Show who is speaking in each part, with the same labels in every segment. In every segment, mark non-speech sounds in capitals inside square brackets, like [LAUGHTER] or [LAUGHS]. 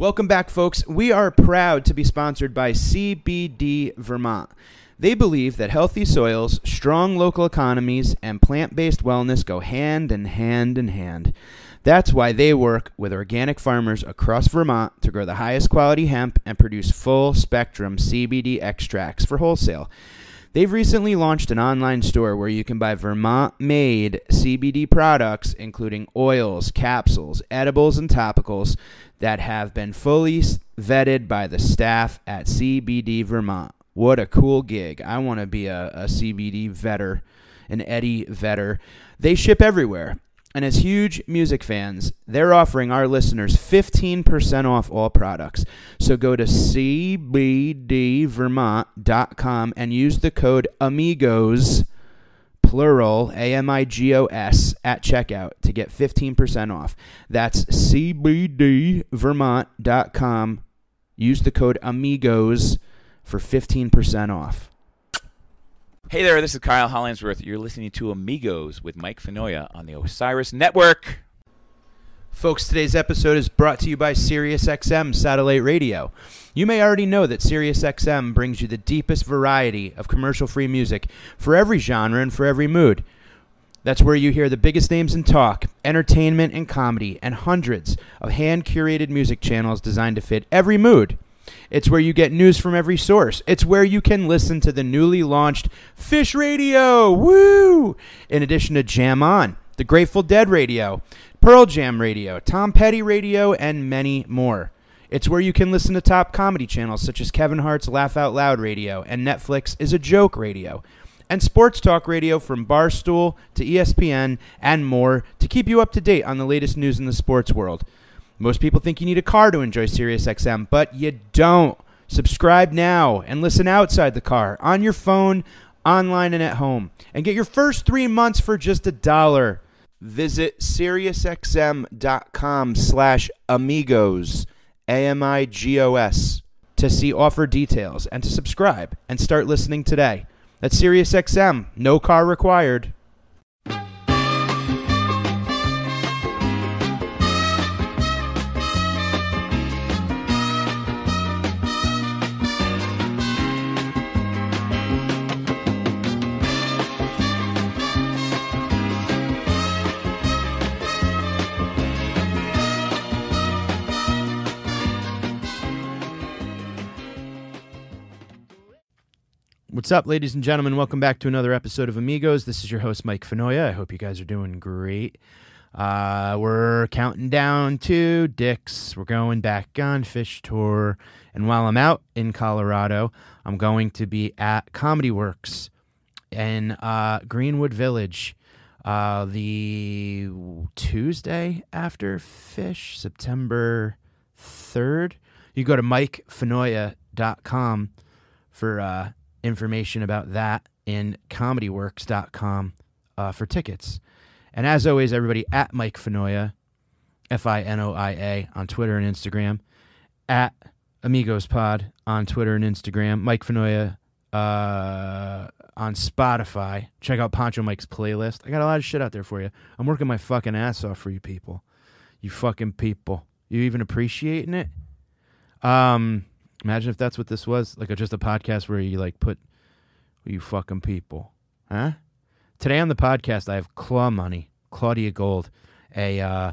Speaker 1: Welcome back, folks. We are proud to be sponsored by CBD Vermont. They believe that healthy soils, strong local economies, and plant based wellness go hand in hand in hand. That's why they work with organic farmers across Vermont to grow the highest quality hemp and produce full spectrum CBD extracts for wholesale. They've recently launched an online store where you can buy Vermont made CBD products, including oils, capsules, edibles, and topicals that have been fully vetted by the staff at CBD Vermont. What a cool gig. I want to be a, a CBD vetter, an Eddie Vedder. They ship everywhere. And as huge music fans, they're offering our listeners 15% off all products. So go to cbdvermont.com and use the code AMIGOS, plural, A M I G O S, at checkout to get 15% off. That's cbdvermont.com. Use the code AMIGOS for 15% off.
Speaker 2: Hey there, this is Kyle Hollingsworth. You're listening to Amigos with Mike Finoia on the Osiris Network.
Speaker 1: Folks, today's episode is brought to you by SiriusXM Satellite Radio. You may already know that SiriusXM brings you the deepest variety of commercial free music for every genre and for every mood. That's where you hear the biggest names in talk, entertainment, and comedy, and hundreds of hand curated music channels designed to fit every mood. It's where you get news from every source. It's where you can listen to the newly launched Phish Radio. Woo! In addition to Jam On, the Grateful Dead Radio, Pearl Jam Radio, Tom Petty Radio, and many more. It's where you can listen to top comedy channels such as Kevin Hart's Laugh Out Loud Radio and Netflix is a Joke Radio. And sports talk radio from Barstool to ESPN and more to keep you up to date on the latest news in the sports world. Most people think you need a car to enjoy SiriusXM, but you don't. Subscribe now and listen outside the car, on your phone, online, and at home. And get your first three months for just a dollar. Visit SiriusXM.com slash amigos, A-M-I-G-O-S, to see offer details and to subscribe and start listening today. That's SiriusXM. No car required. What's up, ladies and gentlemen? Welcome back to another episode of Amigos. This is your host, Mike Finoia. I hope you guys are doing great. Uh, we're counting down to Dick's. We're going back on Phish tour. And while I'm out in Colorado, I'm going to be at Comedy Works in uh, Greenwood Village uh, the Tuesday after Phish, September 3rd. You go to mikefinoia.com for uh, information about that and comedyworks.com uh, for tickets. And as always, everybody at Mike Finoia, F I N O I A, on Twitter and Instagram, at Amigos Pod on Twitter and Instagram, Mike Finoia uh, on Spotify. Check out Poncho Mike's playlist. I got a lot of shit out there for you. I'm working my fucking ass off for you people. You fucking people. You even appreciating it? Um, Imagine if that's what this was, like a, just a podcast where you like put you fucking people, huh? Today on the podcast, I have Claw Money, Claudia Gold, a uh,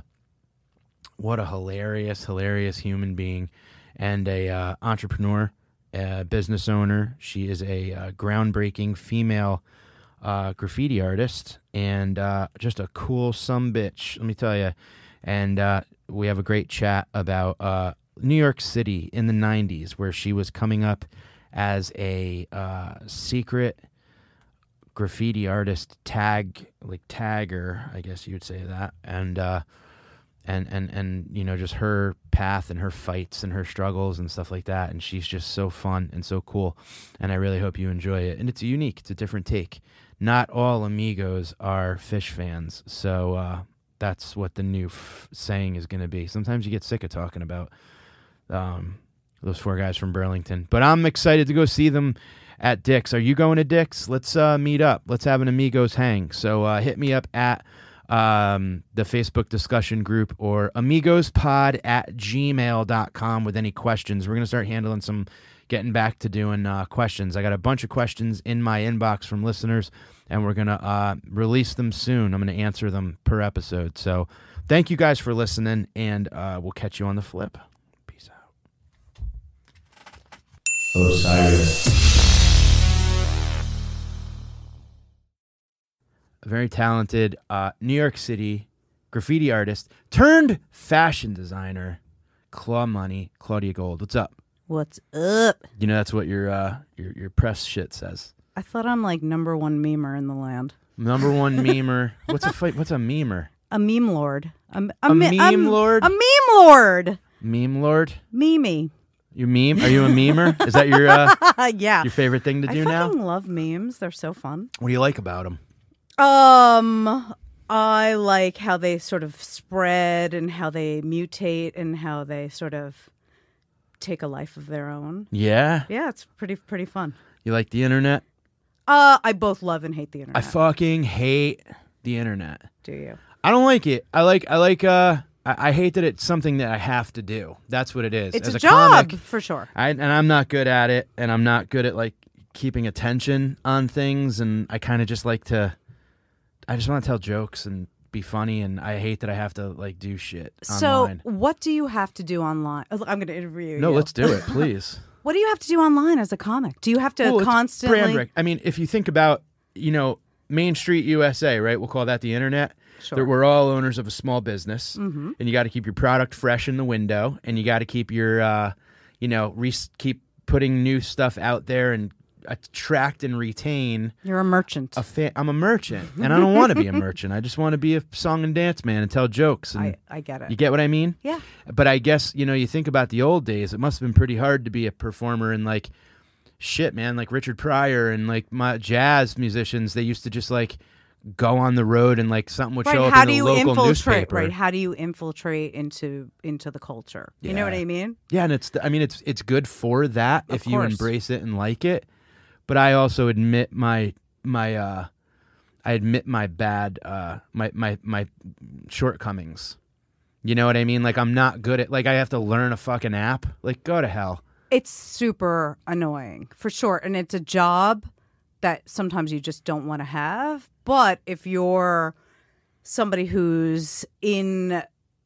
Speaker 1: what a hilarious, hilarious human being, and a uh, entrepreneur, a business owner. She is a uh, groundbreaking female uh, graffiti artist and uh, just a cool some bitch. Let me tell you. And uh, we have a great chat about uh, New York City in the 90s, where she was coming up as a uh, secret graffiti artist tag like tagger i guess you'd say that. And uh and and and you know just her path and her fights and her struggles and stuff like that. And she's just so fun and so cool. And i really hope you enjoy it. And it's unique. It's a different take. Not all amigos are Phish fans. So uh that's what the new f- saying is going to be. Sometimes you get sick of talking about um those four guys from burlington but i'm excited to go see them at Dick's. Are you going to Dick's? Let's uh, meet up. Let's have an Amigos hang. So uh, hit me up at um, the Facebook discussion group, or amigospod at gmail.com with any questions. We're going to start handling some, getting back to doing uh, questions. I got a bunch of questions in my inbox from listeners, and we're going to uh, release them soon. I'm going to answer them per episode. So thank you guys for listening, and uh, we'll catch you on the flip. Peace out. Osiris. a very talented uh, New York City graffiti artist turned fashion designer, Claw Money, Claudia Gold. What's up?
Speaker 3: What's up?
Speaker 1: You know that's what your uh, your your press shit says.
Speaker 3: I thought I'm like number one memer in the land.
Speaker 1: Number one [LAUGHS] memer. What's a fight? What's a memer?
Speaker 3: A meme lord. A,
Speaker 1: A
Speaker 3: me-
Speaker 1: meme lord?
Speaker 3: A meme lord.
Speaker 1: Meme lord.
Speaker 3: Mimi.
Speaker 1: You meme? Are you a memer? Is that your uh, [LAUGHS]
Speaker 3: yeah.
Speaker 1: your favorite thing to
Speaker 3: I
Speaker 1: do now?
Speaker 3: fucking love memes. They're so fun.
Speaker 1: What do you like about them?
Speaker 3: Um, I like how they sort of spread and how they mutate and how they sort of take a life of their own.
Speaker 1: Yeah,
Speaker 3: Yeah, it's pretty pretty fun.
Speaker 1: you like the internet?
Speaker 3: Uh, I both love and hate the internet.
Speaker 1: I fucking hate the internet.
Speaker 3: Do you?
Speaker 1: I don't like it. I like I like uh I, I hate that it's something that I have to do. That's what it is.
Speaker 3: It's
Speaker 1: As
Speaker 3: a,
Speaker 1: a,
Speaker 3: job
Speaker 1: comic,
Speaker 3: for sure.
Speaker 1: I and I'm not good at it and I'm not good at like keeping attention on things and I kind of just like to I just want to tell jokes and be funny and I hate that I have to like do shit
Speaker 3: So,
Speaker 1: online.
Speaker 3: what do you have to do online? Oh, I'm going to interview you.
Speaker 1: No, let's do it, [LAUGHS] please.
Speaker 3: What do you have to do online as a comic? Do you have to
Speaker 1: Well,
Speaker 3: constantly?
Speaker 1: brand rec- I mean, if you think about, you know, Main Street USA, right? We'll call that the internet.
Speaker 3: Sure.
Speaker 1: That we're all owners of a small business,
Speaker 3: Mm-hmm.
Speaker 1: and you got to keep your product fresh in the window, and you got to keep your, uh, you know, re- keep putting new stuff out there and attract and retain
Speaker 3: You're a merchant.
Speaker 1: a fan. I'm a merchant, and I don't want to be a [LAUGHS] merchant. I just want to be a song and dance man and tell jokes. And
Speaker 3: I, I get it.
Speaker 1: you get what I mean?
Speaker 3: yeah.
Speaker 1: But I guess you know, you think about the old days. It must have been pretty hard to be a performer and like, shit, man. Like Richard Pryor and like my jazz musicians, they used to just like go on the road and like something would show up
Speaker 3: How
Speaker 1: in
Speaker 3: do
Speaker 1: the
Speaker 3: you
Speaker 1: local
Speaker 3: infiltrate?
Speaker 1: newspaper.
Speaker 3: Right. How do you infiltrate into into the culture? You know what I mean?
Speaker 1: Yeah, and it's I mean it's it's good for that
Speaker 3: Of
Speaker 1: if you embrace it and like it. But I also admit my my uh I admit my bad uh my my my shortcomings. You know what I mean? Like I'm not good at like I have to learn a fucking app. Like go to hell.
Speaker 3: It's super annoying for sure, and it's a job that sometimes you just don't want to have. But if you're somebody who's in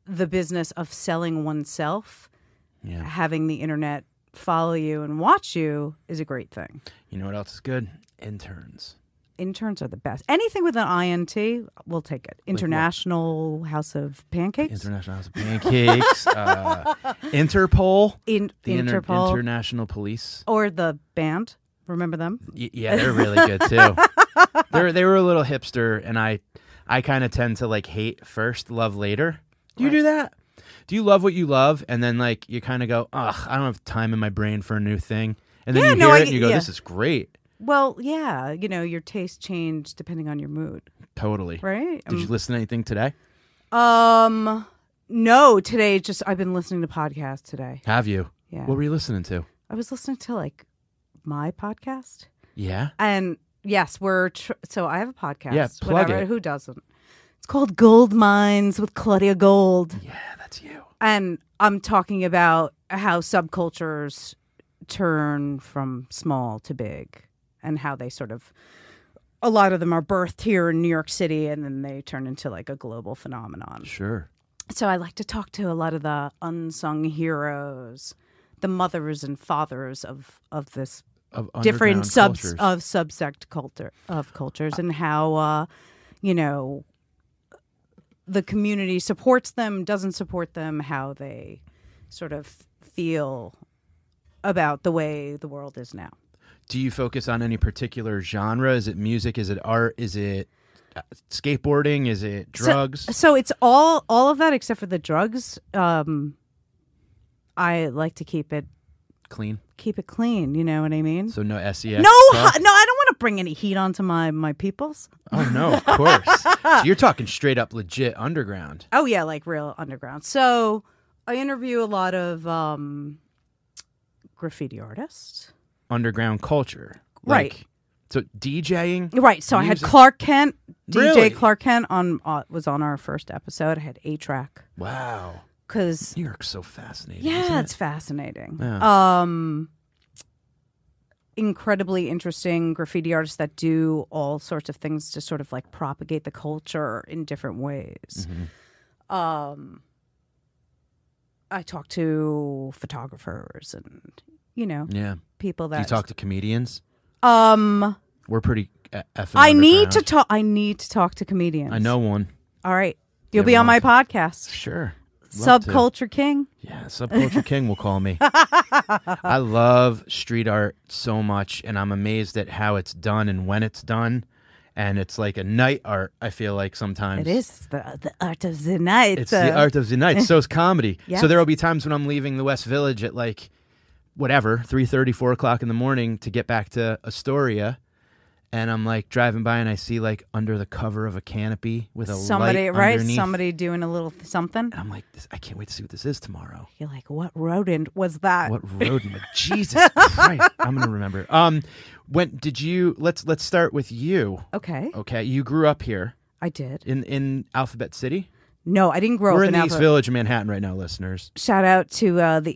Speaker 3: the business of selling oneself,
Speaker 1: Yeah.
Speaker 3: having the internet follow you and watch you is a great thing.
Speaker 1: You know what else is good? Interns.
Speaker 3: Interns are the best. Anything with an INT, we'll take it. International House of Pancakes.
Speaker 1: International House of Pancakes. uh, [LAUGHS] Interpol.
Speaker 3: In
Speaker 1: The Inter-
Speaker 3: Interpol
Speaker 1: International Police.
Speaker 3: or the band. Remember them?
Speaker 1: Y- yeah, they're really good too. [LAUGHS] they they were a little hipster, and I I kind of tend to like hate first, love later. Do you do that? Do you love what you love, and then like you kind of go, ugh, I don't have time in my brain for a new thing, and then
Speaker 3: Yeah,
Speaker 1: you
Speaker 3: no,
Speaker 1: hear
Speaker 3: I-
Speaker 1: it and you go,
Speaker 3: yeah.
Speaker 1: this is great.
Speaker 3: Well, yeah, you know, your taste change depending on your mood,
Speaker 1: Totally.
Speaker 3: right?
Speaker 1: Did you listen to anything today?
Speaker 3: Um, no, today just I've been listening to podcasts today.
Speaker 1: Have you?
Speaker 3: Yeah,
Speaker 1: What were you listening to?
Speaker 3: I was listening to like my podcast,
Speaker 1: Yeah.
Speaker 3: and yes, we're tr- so I have a podcast.
Speaker 1: Yeah, plug
Speaker 3: whatever,
Speaker 1: it.
Speaker 3: Who doesn't? It's called Gold Mines with Claudia Gold.
Speaker 1: Yeah, that's you.
Speaker 3: and I'm talking about how subcultures turn from small to big and how they sort of a lot of them are birthed here in New York City and then they turn into like a global phenomenon.
Speaker 1: Sure.
Speaker 3: So I like to talk to a lot of the unsung heroes, the mothers and fathers of of this
Speaker 1: Of
Speaker 3: different subs
Speaker 1: cultures.
Speaker 3: of subsect culture of cultures and how uh, you know the community supports them, doesn't support them, how they sort of feel about the way the world is now.
Speaker 1: Do you focus on any particular genre? Is it music? Is it art? Is it uh, skateboarding? Is it
Speaker 3: So-
Speaker 1: drugs?
Speaker 3: So, it's all all of that except for the drugs. Um, I like to keep it
Speaker 1: Clean.
Speaker 3: keep it clean. You know what I mean?
Speaker 1: So no SEX.
Speaker 3: no,
Speaker 1: stuff?
Speaker 3: no, I don't want to bring any heat onto my my peoples.
Speaker 1: Oh no, of course. [LAUGHS] so you're talking straight up legit underground.
Speaker 3: Oh yeah, like real underground. So I interview a lot of um, graffiti artists.
Speaker 1: Underground culture.
Speaker 3: Right.
Speaker 1: So DJing.
Speaker 3: Right. So I had Clark Kent, DJ
Speaker 1: Really?
Speaker 3: Clark Kent on uh, was on our first episode. I had A-Trak
Speaker 1: Wow.
Speaker 3: Because
Speaker 1: New York's so fascinating.
Speaker 3: yeah, it's fascinating.
Speaker 1: Yeah.
Speaker 3: Um, incredibly interesting graffiti artists that do all sorts of things to sort of like propagate the culture in different ways.
Speaker 1: Mm-hmm.
Speaker 3: Um, I talk to photographers and you know
Speaker 1: Yeah.
Speaker 3: people
Speaker 1: Do
Speaker 3: that
Speaker 1: you talk to comedians?
Speaker 3: um.
Speaker 1: We're pretty effing
Speaker 3: I need to talk. I need to talk to comedians.
Speaker 1: I know one.
Speaker 3: All right, you'll
Speaker 1: Yeah,
Speaker 3: be on my podcast,
Speaker 1: Sure. Love to.
Speaker 3: Subculture King.
Speaker 1: Yeah, Subculture King will call me. [LAUGHS] I love street art so much, and I'm amazed at how it's done and when it's done. And it's like a night art. I feel like sometimes
Speaker 3: It is the the art of the night.
Speaker 1: It's the uh, art of the night. So is comedy. [LAUGHS]
Speaker 3: Yes.
Speaker 1: So there will be times when I'm leaving the West Village at like whatever, 3.30, 4 o'clock in the morning to get back to Astoria. And I'm like driving by and I see like under the cover of a canopy with a
Speaker 3: somebody
Speaker 1: light
Speaker 3: right.
Speaker 1: underneath.
Speaker 3: Somebody doing a little something.
Speaker 1: And I'm like, this, I can't wait to see what this is tomorrow.
Speaker 3: You're like, what rodent was that?
Speaker 1: What rodent? [LAUGHS] Jesus Christ! I'm gonna remember. Um, when did you? Let's let's start with you.
Speaker 3: Okay,
Speaker 1: Okay, you grew up here
Speaker 3: I did.
Speaker 1: in in Alphabet City.
Speaker 3: No, I didn't grow
Speaker 1: We're
Speaker 3: up
Speaker 1: in
Speaker 3: in
Speaker 1: the East
Speaker 3: Alpha.
Speaker 1: Village Manhattan right now, listeners.
Speaker 3: Shout out to uh, the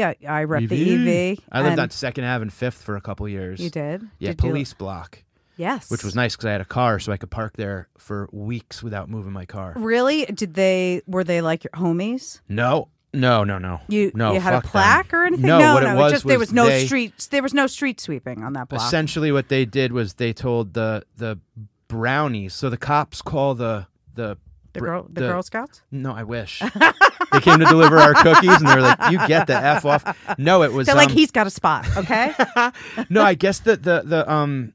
Speaker 3: EV. I, I rep the EV.
Speaker 1: I lived
Speaker 3: and
Speaker 1: on Second Ave and Fifth for a couple years.
Speaker 3: You did.
Speaker 1: Yeah,
Speaker 3: Did you-
Speaker 1: police block,
Speaker 3: yes.
Speaker 1: which was nice because I had a car, so I could park there for weeks without moving my car.
Speaker 3: really. Did they? Were they like your homies?
Speaker 1: No, no, no, no.
Speaker 3: You
Speaker 1: no,
Speaker 3: you had a
Speaker 1: fuck them.
Speaker 3: plaque or anything?
Speaker 1: No,
Speaker 3: no,
Speaker 1: what
Speaker 3: no.
Speaker 1: it was
Speaker 3: just there
Speaker 1: was
Speaker 3: was no
Speaker 1: they-
Speaker 3: street. There was no street sweeping on that block.
Speaker 1: Essentially, what they did was they told the the brownies. So the cops call the the
Speaker 3: the girl, the, Girl Scouts.
Speaker 1: No, I wish. they came to deliver our cookies, and they're like, "You get the f off." No, it was.
Speaker 3: They're like,
Speaker 1: um,
Speaker 3: he's got a spot. Okay. [LAUGHS]
Speaker 1: no, I guess the the the um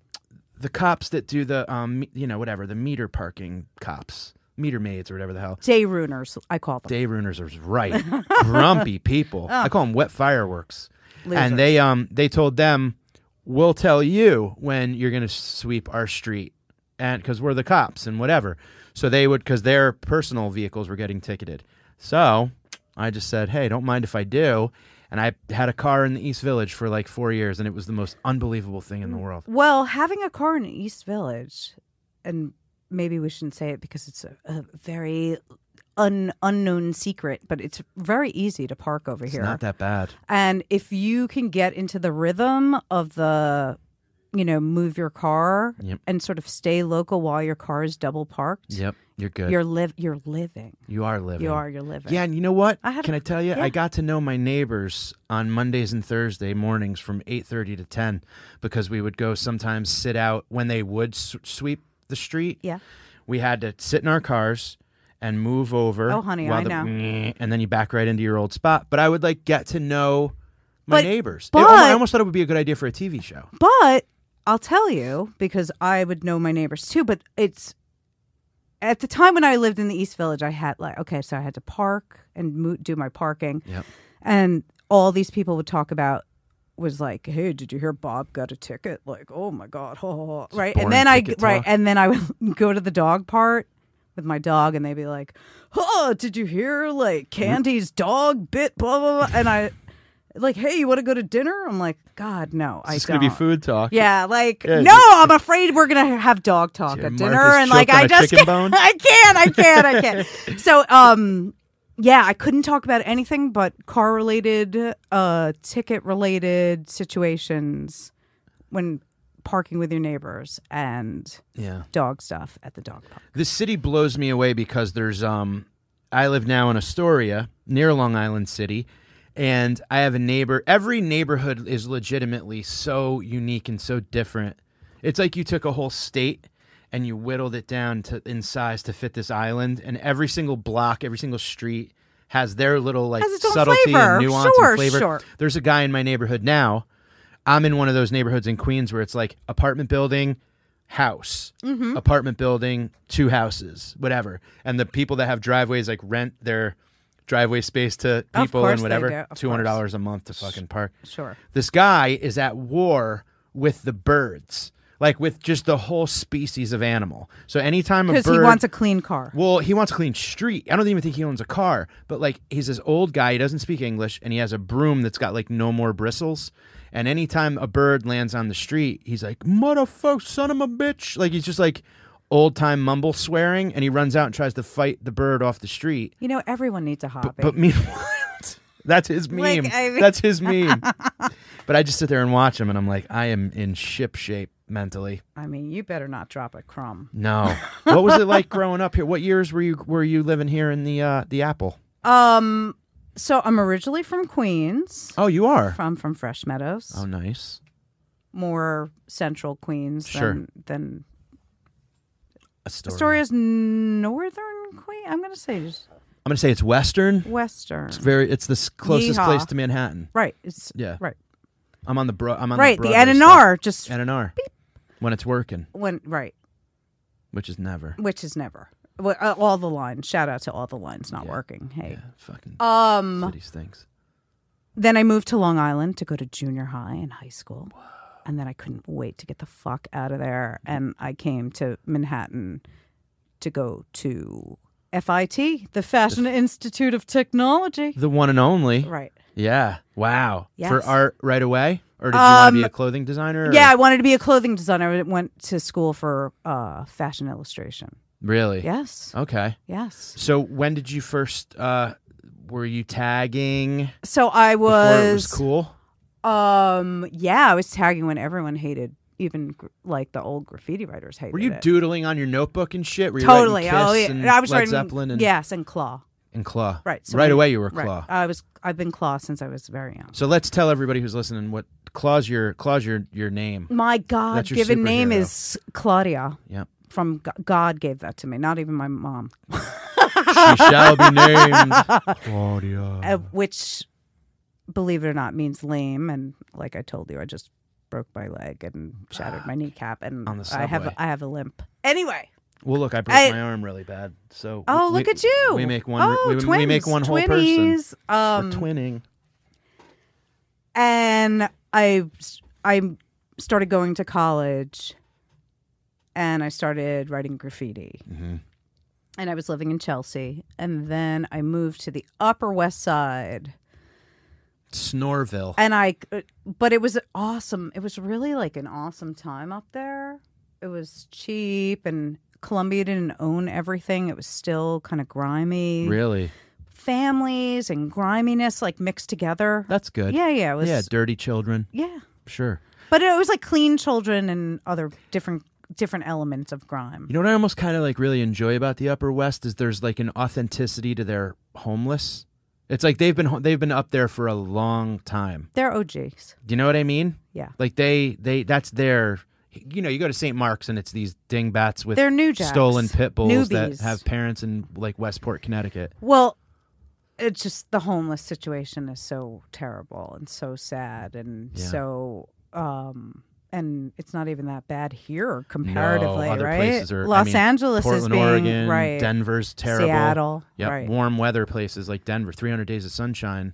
Speaker 1: the cops that do the um you know whatever the meter parking cops, meter maids or whatever the hell.
Speaker 3: Day ruiners, I call them.
Speaker 1: Day ruiners are right, [LAUGHS] grumpy people. I call them wet fireworks. And they um they told them, "We'll tell you when you're gonna sweep our street, and because we're the cops and whatever." So they would because their personal vehicles were getting ticketed. So I just said, "Hey, don't mind if I do." And I had a car in the East Village for like four years, and it was the most unbelievable thing in the mm. world.
Speaker 3: Well, having a car in East Village, and maybe we shouldn't say it because it's a, a very un, unknown secret, but it's very easy to park over
Speaker 1: It's
Speaker 3: here.
Speaker 1: not that bad.
Speaker 3: and if you can get into the rhythm of the, you know, move your car
Speaker 1: Yep.
Speaker 3: and sort of stay local while your car is double parked,
Speaker 1: Yep, you're good.
Speaker 3: you're live you're living.
Speaker 1: you are living.
Speaker 3: You are you're living.
Speaker 1: Yeah, and you know what?
Speaker 3: I
Speaker 1: Can
Speaker 3: a-
Speaker 1: I tell you?
Speaker 3: yeah.
Speaker 1: I got to know my neighbors on Mondays and Thursday mornings from 8:30 to 10 because we would go sometimes sit out when they would s- sweep the street.
Speaker 3: Yeah.
Speaker 1: We had to sit in our cars and move over.
Speaker 3: Oh, honey,
Speaker 1: while
Speaker 3: I
Speaker 1: the-
Speaker 3: know. [LAUGHS]
Speaker 1: And then you back right into your old spot. But I would like get to know my
Speaker 3: But-
Speaker 1: neighbors. It- I almost thought it would be a good idea for a TV show.
Speaker 3: But I'll tell you because I would know my neighbors too. But it's at the time when I lived in the East Village, I had like okay, so I had to park and mo- do my parking,
Speaker 1: Yep.
Speaker 3: and all these people would talk about was like, "Hey, did you hear Bob got a ticket?" Like, "Oh my god," [LAUGHS] right? And then I
Speaker 1: ticket
Speaker 3: right, and then I would [LAUGHS] go to the dog part with my dog, and they'd be like, "Oh, did you hear like Candy's dog bit blah blah blah?" And I like, "Hey, you want to go to dinner?" I'm like, "God, no, I
Speaker 1: It's
Speaker 3: don't."
Speaker 1: going to be food talk.
Speaker 3: Yeah, like
Speaker 1: Yeah,
Speaker 3: no, I'm afraid we're gonna have dog talk at dinner,
Speaker 1: Martha's
Speaker 3: and like
Speaker 1: I on
Speaker 3: I
Speaker 1: a
Speaker 3: just
Speaker 1: chicken
Speaker 3: can't,
Speaker 1: bone? [LAUGHS]
Speaker 3: I can't, I can't, I can't. [LAUGHS] so, um, yeah, I couldn't talk about anything but car related, uh, ticket related situations when parking with your neighbors and
Speaker 1: Yeah.
Speaker 3: dog stuff at the dog park.
Speaker 1: The city blows me away because there's um I live now in Astoria, near Long Island City, and I have a neighbor. Every neighborhood is legitimately so unique and so different. It's like you took a whole state and you whittled it down to in size to fit this island, and every single block, every single street has their little like
Speaker 3: Has its own
Speaker 1: subtlety
Speaker 3: flavor.
Speaker 1: and nuance
Speaker 3: Sure,
Speaker 1: and flavor.
Speaker 3: sure.
Speaker 1: There's a guy in my neighborhood now. I'm in one of those neighborhoods in Queens where it's like apartment building, house,
Speaker 3: Mm-hmm.
Speaker 1: apartment building, two houses, whatever. And the people that have driveways like rent their driveway space to people and whatever. Two hundred dollars a month to fucking park.
Speaker 3: Sure.
Speaker 1: This guy is at war with the birds. like with just the whole species of animal. So anytime a bird, Because
Speaker 3: he wants a clean car.
Speaker 1: well, he wants a clean street. I don't even think he owns a car, but like he's this old guy. He doesn't speak English, and he has a broom that's got like no more bristles. And anytime a bird lands on the street, he's like, "Motherfucker, son of a bitch!" Like he's just like old time mumble swearing, and he runs out and tries to fight the bird off the street.
Speaker 3: You know, everyone needs a hobby.
Speaker 1: But meanwhile, [LAUGHS] that's his
Speaker 3: Like,
Speaker 1: meme.
Speaker 3: I mean-
Speaker 1: that's his [LAUGHS] meme. but I just sit there and watch him, and I'm like, I am in ship shape mentally.
Speaker 3: I mean, you better not drop a crumb.
Speaker 1: No. [LAUGHS] what was it like growing up here? What years were you were you living here in the uh, the Apple?
Speaker 3: Um, so I'm originally from Queens.
Speaker 1: Oh, you are.
Speaker 3: From from Fresh Meadows,
Speaker 1: Oh, nice.
Speaker 3: more central Queens
Speaker 1: Sure.
Speaker 3: than than
Speaker 1: Astoria.
Speaker 3: Astoria's northern Queen. I'm gonna say just
Speaker 1: I'm gonna say it's Western.
Speaker 3: western.
Speaker 1: It's very. It's the s- closest
Speaker 3: Yeehaw.
Speaker 1: place to Manhattan.
Speaker 3: right. It's
Speaker 1: Yeah.
Speaker 3: right.
Speaker 1: I'm on the bro. I'm on
Speaker 3: Right.
Speaker 1: the
Speaker 3: The
Speaker 1: Broadway
Speaker 3: NNR just
Speaker 1: stuff. NNR. When it's working,
Speaker 3: when right,
Speaker 1: which is never.
Speaker 3: which is never. Well, uh, All the lines. Shout out to all the lines not
Speaker 1: Yeah.
Speaker 3: working. Hey.
Speaker 1: Yeah. Fucking
Speaker 3: Um.
Speaker 1: city stinks.
Speaker 3: Then I moved to Long Island to go to junior high and high school. And then I couldn't wait to get the fuck out of there. And I came to Manhattan to go to FIT, the Fashion Institute of Technology.
Speaker 1: The one and only.
Speaker 3: Right.
Speaker 1: Yeah. Wow.
Speaker 3: Yes.
Speaker 1: For art right away, or did you want to be
Speaker 3: Um,
Speaker 1: a clothing designer? or-
Speaker 3: Yeah, I wanted to be a clothing designer. I went to school for uh, fashion illustration.
Speaker 1: Really.
Speaker 3: Yes.
Speaker 1: Okay.
Speaker 3: Yes.
Speaker 1: So when did you first? uh Were you tagging
Speaker 3: So I was,
Speaker 1: it was cool?
Speaker 3: Um yeah, I was tagging when everyone hated even gr- like the old graffiti writers hated
Speaker 1: Were you
Speaker 3: it.
Speaker 1: doodling on your notebook and shit? Were you
Speaker 3: totally.
Speaker 1: writing
Speaker 3: Oh yeah.
Speaker 1: and
Speaker 3: I was
Speaker 1: Led
Speaker 3: writing
Speaker 1: Zeppelin and,
Speaker 3: yes, and Claw.
Speaker 1: and Claw.
Speaker 3: Right. So
Speaker 1: right
Speaker 3: we-
Speaker 1: away, you were
Speaker 3: right.
Speaker 1: Claw.
Speaker 3: I was. I've been Claw since I was very young.
Speaker 1: So let's tell everybody who's listening what Claw's your Claw's your your name.
Speaker 3: My
Speaker 1: That's your
Speaker 3: God-given name
Speaker 1: superhero.
Speaker 3: is Claudia.
Speaker 1: Yep.
Speaker 3: From G- God gave that to me, not even my mom.
Speaker 1: she shall be named [LAUGHS] Claudia.
Speaker 3: Uh, which, believe it or not, means lame. And like I told you, I just broke my leg and shattered my kneecap, and
Speaker 1: On the
Speaker 3: I have
Speaker 1: subway.
Speaker 3: I have a limp. Anyway.
Speaker 1: well, look, I broke
Speaker 3: I-
Speaker 1: my arm really bad. So
Speaker 3: Oh,
Speaker 1: we-
Speaker 3: look at you!
Speaker 1: We make one.
Speaker 3: Oh,
Speaker 1: we,
Speaker 3: twins,
Speaker 1: we make one whole person.
Speaker 3: twinnies.
Speaker 1: We're
Speaker 3: Um,
Speaker 1: twinning.
Speaker 3: and I I started going to college, and I started writing graffiti.
Speaker 1: Mhm.
Speaker 3: And I was living in Chelsea, and then I moved to the Upper West Side,
Speaker 1: Snorville.
Speaker 3: and I. But it was awesome. It was really like an awesome time up there. It was cheap, and Columbia didn't own everything. It was still kind of grimy.
Speaker 1: Really?
Speaker 3: Families and griminess like mixed together.
Speaker 1: That's good.
Speaker 3: Yeah, yeah, it was.
Speaker 1: yeah, dirty children.
Speaker 3: yeah.
Speaker 1: Sure.
Speaker 3: But it was like clean children and other different different elements of grime.
Speaker 1: You know what I almost kind of like really enjoy about the Upper West is there's like an authenticity to their homeless. It's like they've been they've been up there for a long time.
Speaker 3: They're OGs.
Speaker 1: Do you know what I mean?
Speaker 3: Yeah.
Speaker 1: Like they they that's their you know you go to St. Mark's and it's these dingbats with
Speaker 3: They're new jacks.
Speaker 1: stolen pit bulls that have parents in like Westport, Connecticut.
Speaker 3: Well, it's just the homeless situation is so terrible and so sad and
Speaker 1: Yeah.
Speaker 3: so um and it's not even that bad here comparatively,
Speaker 1: no, other
Speaker 3: right?
Speaker 1: places are. I
Speaker 3: Los
Speaker 1: mean,
Speaker 3: Angeles
Speaker 1: Portland,
Speaker 3: is being
Speaker 1: Oregon,
Speaker 3: right.
Speaker 1: Denver's terrible.
Speaker 3: Seattle,
Speaker 1: Yep.
Speaker 3: right?
Speaker 1: Warm weather places like Denver, 300 days of sunshine.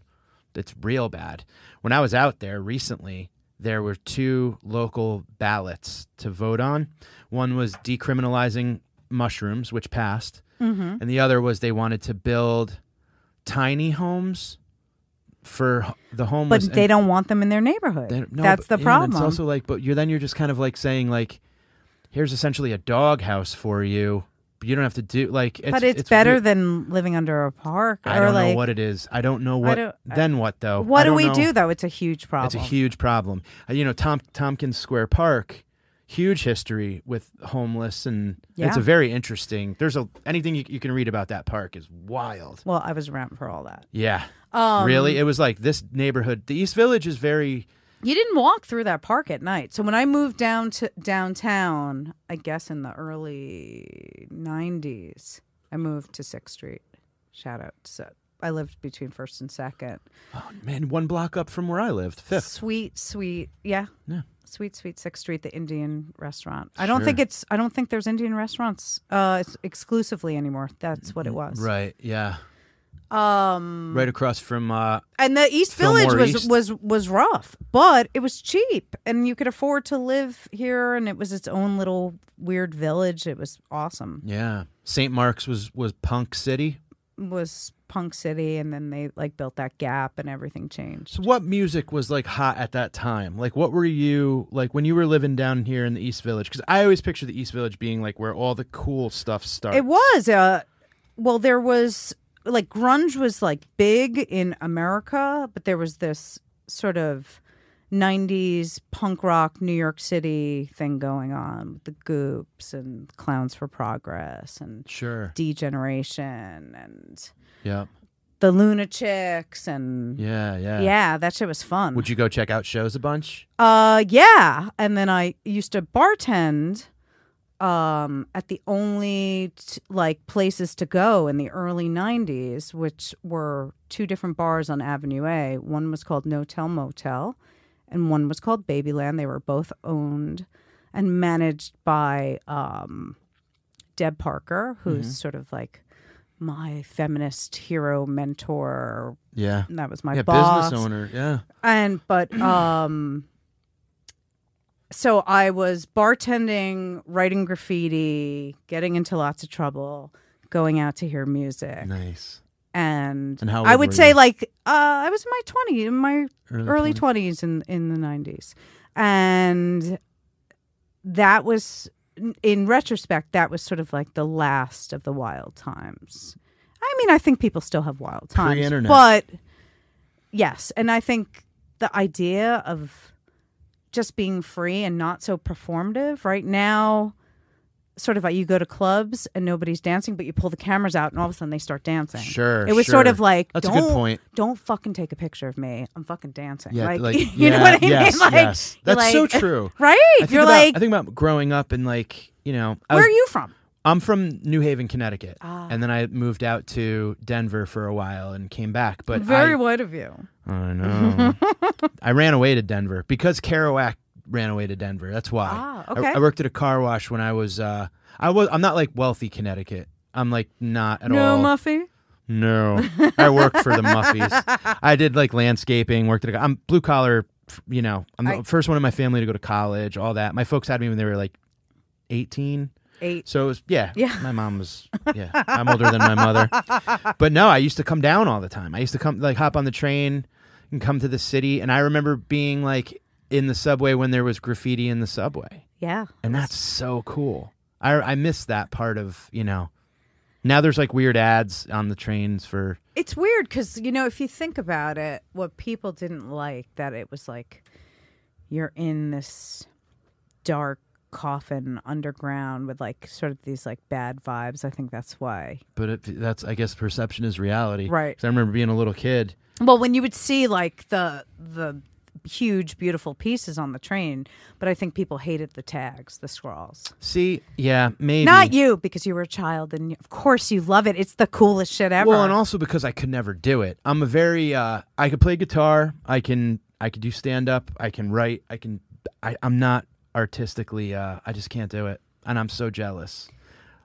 Speaker 1: It's real bad. When I was out there recently, there were two local ballots to vote on. One was decriminalizing mushrooms, which passed,
Speaker 3: Mm-hmm.
Speaker 1: and the other was they wanted to build tiny homes for the homeless But
Speaker 3: they
Speaker 1: and
Speaker 3: don't want them in their neighborhood.
Speaker 1: they- no,
Speaker 3: That's
Speaker 1: but-
Speaker 3: the
Speaker 1: yeah, It's
Speaker 3: problem.
Speaker 1: also like, but you're then you're just kind of like saying like, here's essentially a doghouse for you. But you don't have to do like. It's,
Speaker 3: but it's, better
Speaker 1: weird.
Speaker 3: than living under a park
Speaker 1: I don't
Speaker 3: like
Speaker 1: know what it is. I don't know what.
Speaker 3: don't-
Speaker 1: then what though?
Speaker 3: what do we
Speaker 1: know.
Speaker 3: do though? It's a huge problem.
Speaker 1: It's a huge problem. Uh, you know, Tom Tompkins Square Park, huge history with homeless, and it's a very interesting. There's a anything you, you can read about that park is wild.
Speaker 3: well, I was around for all that.
Speaker 1: Yeah,
Speaker 3: Um,
Speaker 1: really, it was like this neighborhood. The East Village is very.
Speaker 3: You didn't walk through that park at night. So when I moved down to downtown, I guess in the early '90s, I moved to Sixth Street. Shout out. So I lived between First and Second.
Speaker 1: Oh man, one block up from where I lived, Fifth.
Speaker 3: Sweet, sweet, yeah,
Speaker 1: Yeah.
Speaker 3: sweet, sweet Sixth Street, the Indian restaurant. I don't
Speaker 1: Sure.
Speaker 3: think it's. I don't think there's Indian restaurants uh, it's exclusively anymore. That's what it was.
Speaker 1: Right. Yeah.
Speaker 3: Um,
Speaker 1: right across from. Uh,
Speaker 3: and the East
Speaker 1: Fillmore
Speaker 3: Village was
Speaker 1: East.
Speaker 3: was was rough, but it was cheap, and you could afford to live here, and it was its own little weird village. It was awesome.
Speaker 1: yeah, St. Mark's was was Punk City.
Speaker 3: Was Punk City, and then they like built that gap, and everything changed.
Speaker 1: So what music was like hot at that time? Like what were you like when you were living down here in the East Village? Because I always picture the East Village being like where all the cool stuff starts.
Speaker 3: It was uh well there was like grunge was like big in America, but there was this sort of 90s punk rock New York City thing going on with the Goops and Clowns for Progress and
Speaker 1: Sure.
Speaker 3: D Generation and
Speaker 1: Yeah.
Speaker 3: the Lunatics and
Speaker 1: Yeah. Yeah.
Speaker 3: yeah, that shit was fun.
Speaker 1: Would you go check out shows a bunch?
Speaker 3: Uh, yeah. And then I used to bartend um, at the only t- like places to go in the early '90s, which were two different bars on Avenue A. One was called No Tell Motel, and one was called Babyland. They were both owned and managed by um, Deb Parker, who's sort of like my feminist hero mentor.
Speaker 1: Yeah.
Speaker 3: That was my
Speaker 1: yeah.
Speaker 3: boss
Speaker 1: Business owner. Yeah.
Speaker 3: and but um so i was bartending writing graffiti getting into lots of trouble going out to hear music
Speaker 1: Nice.
Speaker 3: and,
Speaker 1: And how
Speaker 3: i would say
Speaker 1: you?
Speaker 3: like uh i was in my 20s in my
Speaker 1: Early,
Speaker 3: early
Speaker 1: 20s.
Speaker 3: 20s in in the 90s and that was in retrospect that was sort of like the last of the wild times i mean i think people still have wild times
Speaker 1: Pre-internet.
Speaker 3: but yes and i think the idea of just being free and not so performative right now sort of like you go to clubs and nobody's dancing but you pull the cameras out and all of a sudden they start dancing
Speaker 1: Sure.
Speaker 3: it was sort of like
Speaker 1: That's a
Speaker 3: don't
Speaker 1: good point.
Speaker 3: don't fucking take a picture of me. I'm fucking dancing.
Speaker 1: Yeah.
Speaker 3: like,
Speaker 1: Like, [LAUGHS]
Speaker 3: you
Speaker 1: yeah,
Speaker 3: know what I
Speaker 1: yes,
Speaker 3: mean? Like,
Speaker 1: yes. That's so true. [LAUGHS]
Speaker 3: Right?
Speaker 1: I think
Speaker 3: You're
Speaker 1: about,
Speaker 3: like,
Speaker 1: I think about growing up and like you know I
Speaker 3: where
Speaker 1: was,
Speaker 3: are you from?
Speaker 1: I'm from New Haven, Connecticut,
Speaker 3: Ah.
Speaker 1: and then I moved out to Denver for a while and came back. But
Speaker 3: Very
Speaker 1: I,
Speaker 3: white of you.
Speaker 1: I know. [LAUGHS] I ran away to Denver because Kerouac ran away to Denver. That's why.
Speaker 3: Ah,
Speaker 1: I-
Speaker 3: okay.
Speaker 1: I, worked at a car wash when I was. Uh, I was. I'm not like wealthy Connecticut. I'm like not at
Speaker 3: no,
Speaker 1: all.
Speaker 3: No Muffy.
Speaker 1: no, [LAUGHS] I worked for the Muffies. I did like landscaping. Worked at. A, I'm blue collar. You know, I'm the
Speaker 3: I-
Speaker 1: first one in my family to go to college. All that. My folks had me when they were like 18.
Speaker 3: Eight.
Speaker 1: So it was, yeah,
Speaker 3: Yeah.
Speaker 1: My mom was, yeah. I'm older than my mother, [LAUGHS] but no, I used to come down all the time. I used to come, like, hop on the train and come to the city, and I remember being like in the subway when there was graffiti in the subway,
Speaker 3: Yeah.
Speaker 1: and that's so cool. I I miss that part of you know. Now there's like weird ads on the trains for
Speaker 3: It's weird because, you know, if you think about it, what people didn't like that it was like you're in this dark coffin underground with like sort of these like bad vibes. I think that's why.
Speaker 1: but it, that's I guess perception is reality.
Speaker 3: Right.
Speaker 1: 'Cause I remember being a little kid.
Speaker 3: Well, when you would see like the the huge beautiful pieces on the train, but I think people hated the tags, the scrawls.
Speaker 1: See, yeah, maybe
Speaker 3: Not you because you were a child and of course you love it. It's the coolest shit ever.
Speaker 1: Well, and also because I could never do it. I'm a very uh I could play guitar, I can I could do stand up, I can write, I can I, I'm not artistically uh I just can't do it. And I'm so jealous.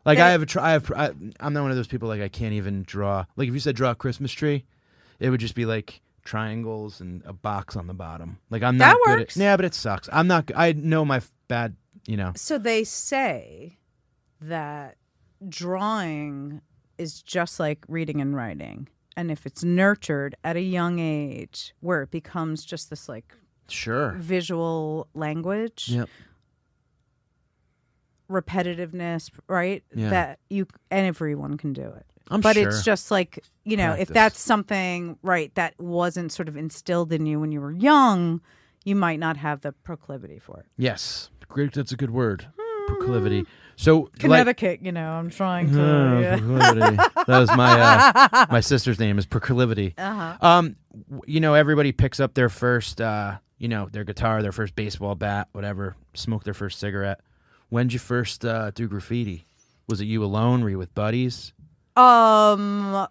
Speaker 1: Like I have a try. I have I, I'm not one of those people like I can't even draw. Like if you said draw a Christmas tree, it would just be like triangles and a box on the bottom. Like I'm
Speaker 3: That
Speaker 1: not good
Speaker 3: works.
Speaker 1: at Yeah, but it sucks. I'm not I know my f- bad, you know.
Speaker 3: so they say that drawing is just like reading and writing. And if it's nurtured at a young age where it becomes just this like
Speaker 1: Sure.
Speaker 3: visual language,
Speaker 1: Yep.
Speaker 3: repetitiveness, right?
Speaker 1: Yeah.
Speaker 3: That you and everyone can do it.
Speaker 1: I'm
Speaker 3: but
Speaker 1: sure.
Speaker 3: it's just like you know if that's something right that wasn't sort of instilled in you when you were young you might not have the proclivity for it
Speaker 1: Yes. Great that's a good word. Proclivity. So like
Speaker 3: connecticut you know i'm trying to
Speaker 1: Oh,
Speaker 3: yeah.
Speaker 1: proclivity. that was my uh, my sister's name is proclivity. [LAUGHS]
Speaker 3: uh-huh.
Speaker 1: Um, you know, everybody picks up their first, uh, you know, their guitar, their first baseball bat, whatever. Smoke their first cigarette. When'd you first uh, do graffiti? Was it you alone? Were you with buddies?
Speaker 3: um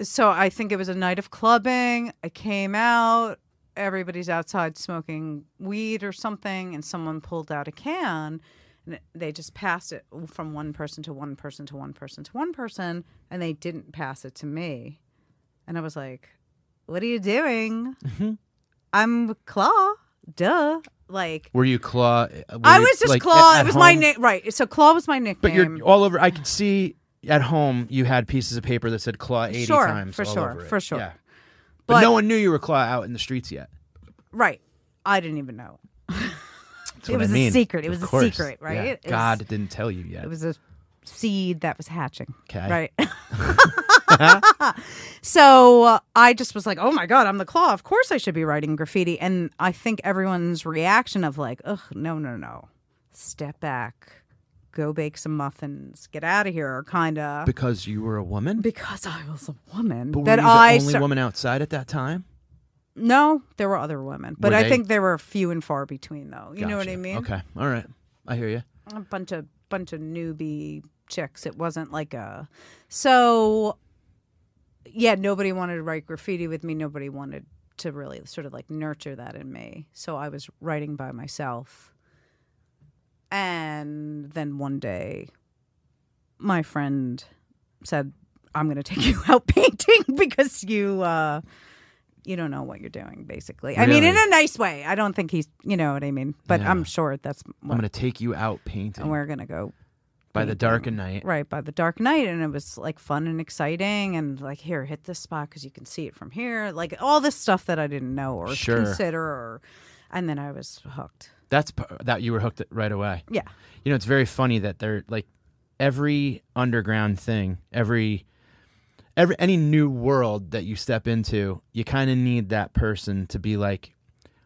Speaker 3: so i think it was a night of clubbing i came out everybody's outside smoking weed or something and someone pulled out a can And they just passed it from one person to one person to one person to one person, and they didn't pass it to me. And I was like, "What are you doing? I'm Claw, duh." Like
Speaker 1: Were you Claw? uh, were
Speaker 3: I
Speaker 1: you,
Speaker 3: was just
Speaker 1: like,
Speaker 3: Claw.
Speaker 1: at
Speaker 3: It was my
Speaker 1: home?
Speaker 3: name, right? So Claw was my nickname.
Speaker 1: But you're all over. I could see at home you had pieces of paper that said Claw 80
Speaker 3: Sure,
Speaker 1: times.
Speaker 3: for
Speaker 1: all
Speaker 3: sure,
Speaker 1: over it.
Speaker 3: for sure.
Speaker 1: Yeah. But,
Speaker 3: But-
Speaker 1: no one knew you were Claw out in the streets yet.
Speaker 3: right. I didn't even know.
Speaker 1: That's
Speaker 3: It
Speaker 1: what
Speaker 3: was
Speaker 1: I
Speaker 3: a
Speaker 1: mean.
Speaker 3: secret. It
Speaker 1: Of
Speaker 3: was a
Speaker 1: course.
Speaker 3: secret, right?
Speaker 1: Yeah.
Speaker 3: It was-
Speaker 1: God didn't tell you yet.
Speaker 3: It was a seed that was hatching.
Speaker 1: Okay.
Speaker 3: Right. [LAUGHS] [LAUGHS] [LAUGHS] so uh, I just was like, oh my God, I'm the claw. Of course I should be writing graffiti. And I think everyone's reaction of like, ugh, no, no, no. Step back. Go bake some muffins. Get out of here, kind of.
Speaker 1: because you were a woman.
Speaker 3: because I was a woman.
Speaker 1: But
Speaker 3: that
Speaker 1: were you
Speaker 3: I
Speaker 1: the only
Speaker 3: sta-
Speaker 1: woman outside at that time?
Speaker 3: No, there were other women. But
Speaker 1: Were
Speaker 3: I
Speaker 1: they-
Speaker 3: think there were few and far between, though. You know what I
Speaker 1: Gotcha.
Speaker 3: mean?
Speaker 1: Okay. All right. I hear you.
Speaker 3: a bunch of bunch of newbie chicks. It wasn't like a so yeah, nobody wanted to write graffiti with me. Nobody wanted to really sort of like nurture that in me. So I was writing by myself. And then one day my friend said, I'm gonna take [LAUGHS] you out painting [LAUGHS] because you uh you don't know what you're doing, basically. I mean, in a nice way. I don't think he's, you know what I mean. But
Speaker 1: Yeah.
Speaker 3: I'm sure that's
Speaker 1: I'm going to take you out painting
Speaker 3: and we're gonna go
Speaker 1: by the dark of night.
Speaker 3: right by the dark night and it was like fun and exciting and like here hit this spot because you can see it from here like all this stuff that i didn't know or
Speaker 1: Sure.
Speaker 3: consider or and then i was hooked
Speaker 1: That's p- that you were hooked right away.
Speaker 3: yeah
Speaker 1: You know, it's very funny that they're like every underground thing, every every any new world that you step into, you kind of need that person to be like,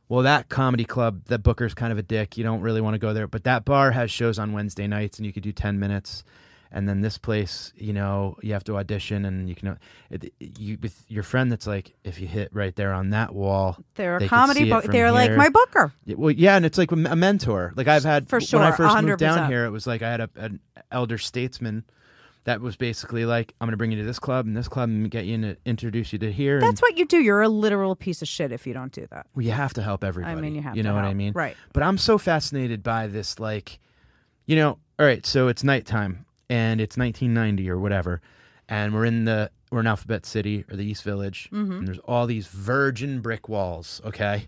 Speaker 1: well, that comedy club, that booker's kind of a dick. You don't really want to go there, but that bar has shows on Wednesday nights, and you could do ten minutes. And then this place, you know, you have to audition, and you can, it, you with your friend. That's like, if you hit right there on that wall,
Speaker 3: they're
Speaker 1: They
Speaker 3: a comedy book they're like my booker
Speaker 1: Yeah, well, yeah, and it's like a mentor. Like I've had
Speaker 3: For sure.
Speaker 1: when I first moved down here, it was like I had a, an elder statesman that was basically like, "I'm going to bring you to this club and this club and get you in, to introduce you to here."
Speaker 3: that's what you do you're a literal piece of shit if you don't do that
Speaker 1: well, you have to help everybody.
Speaker 3: i mean you have
Speaker 1: you know what I mean?
Speaker 3: right
Speaker 1: But I'm so fascinated by this, like, you know, all right, so it's nighttime and it's 1990 or whatever, and we're in the we're in Alphabet City or the East Village,
Speaker 3: Mm-hmm.
Speaker 1: and there's all these virgin brick walls. Okay,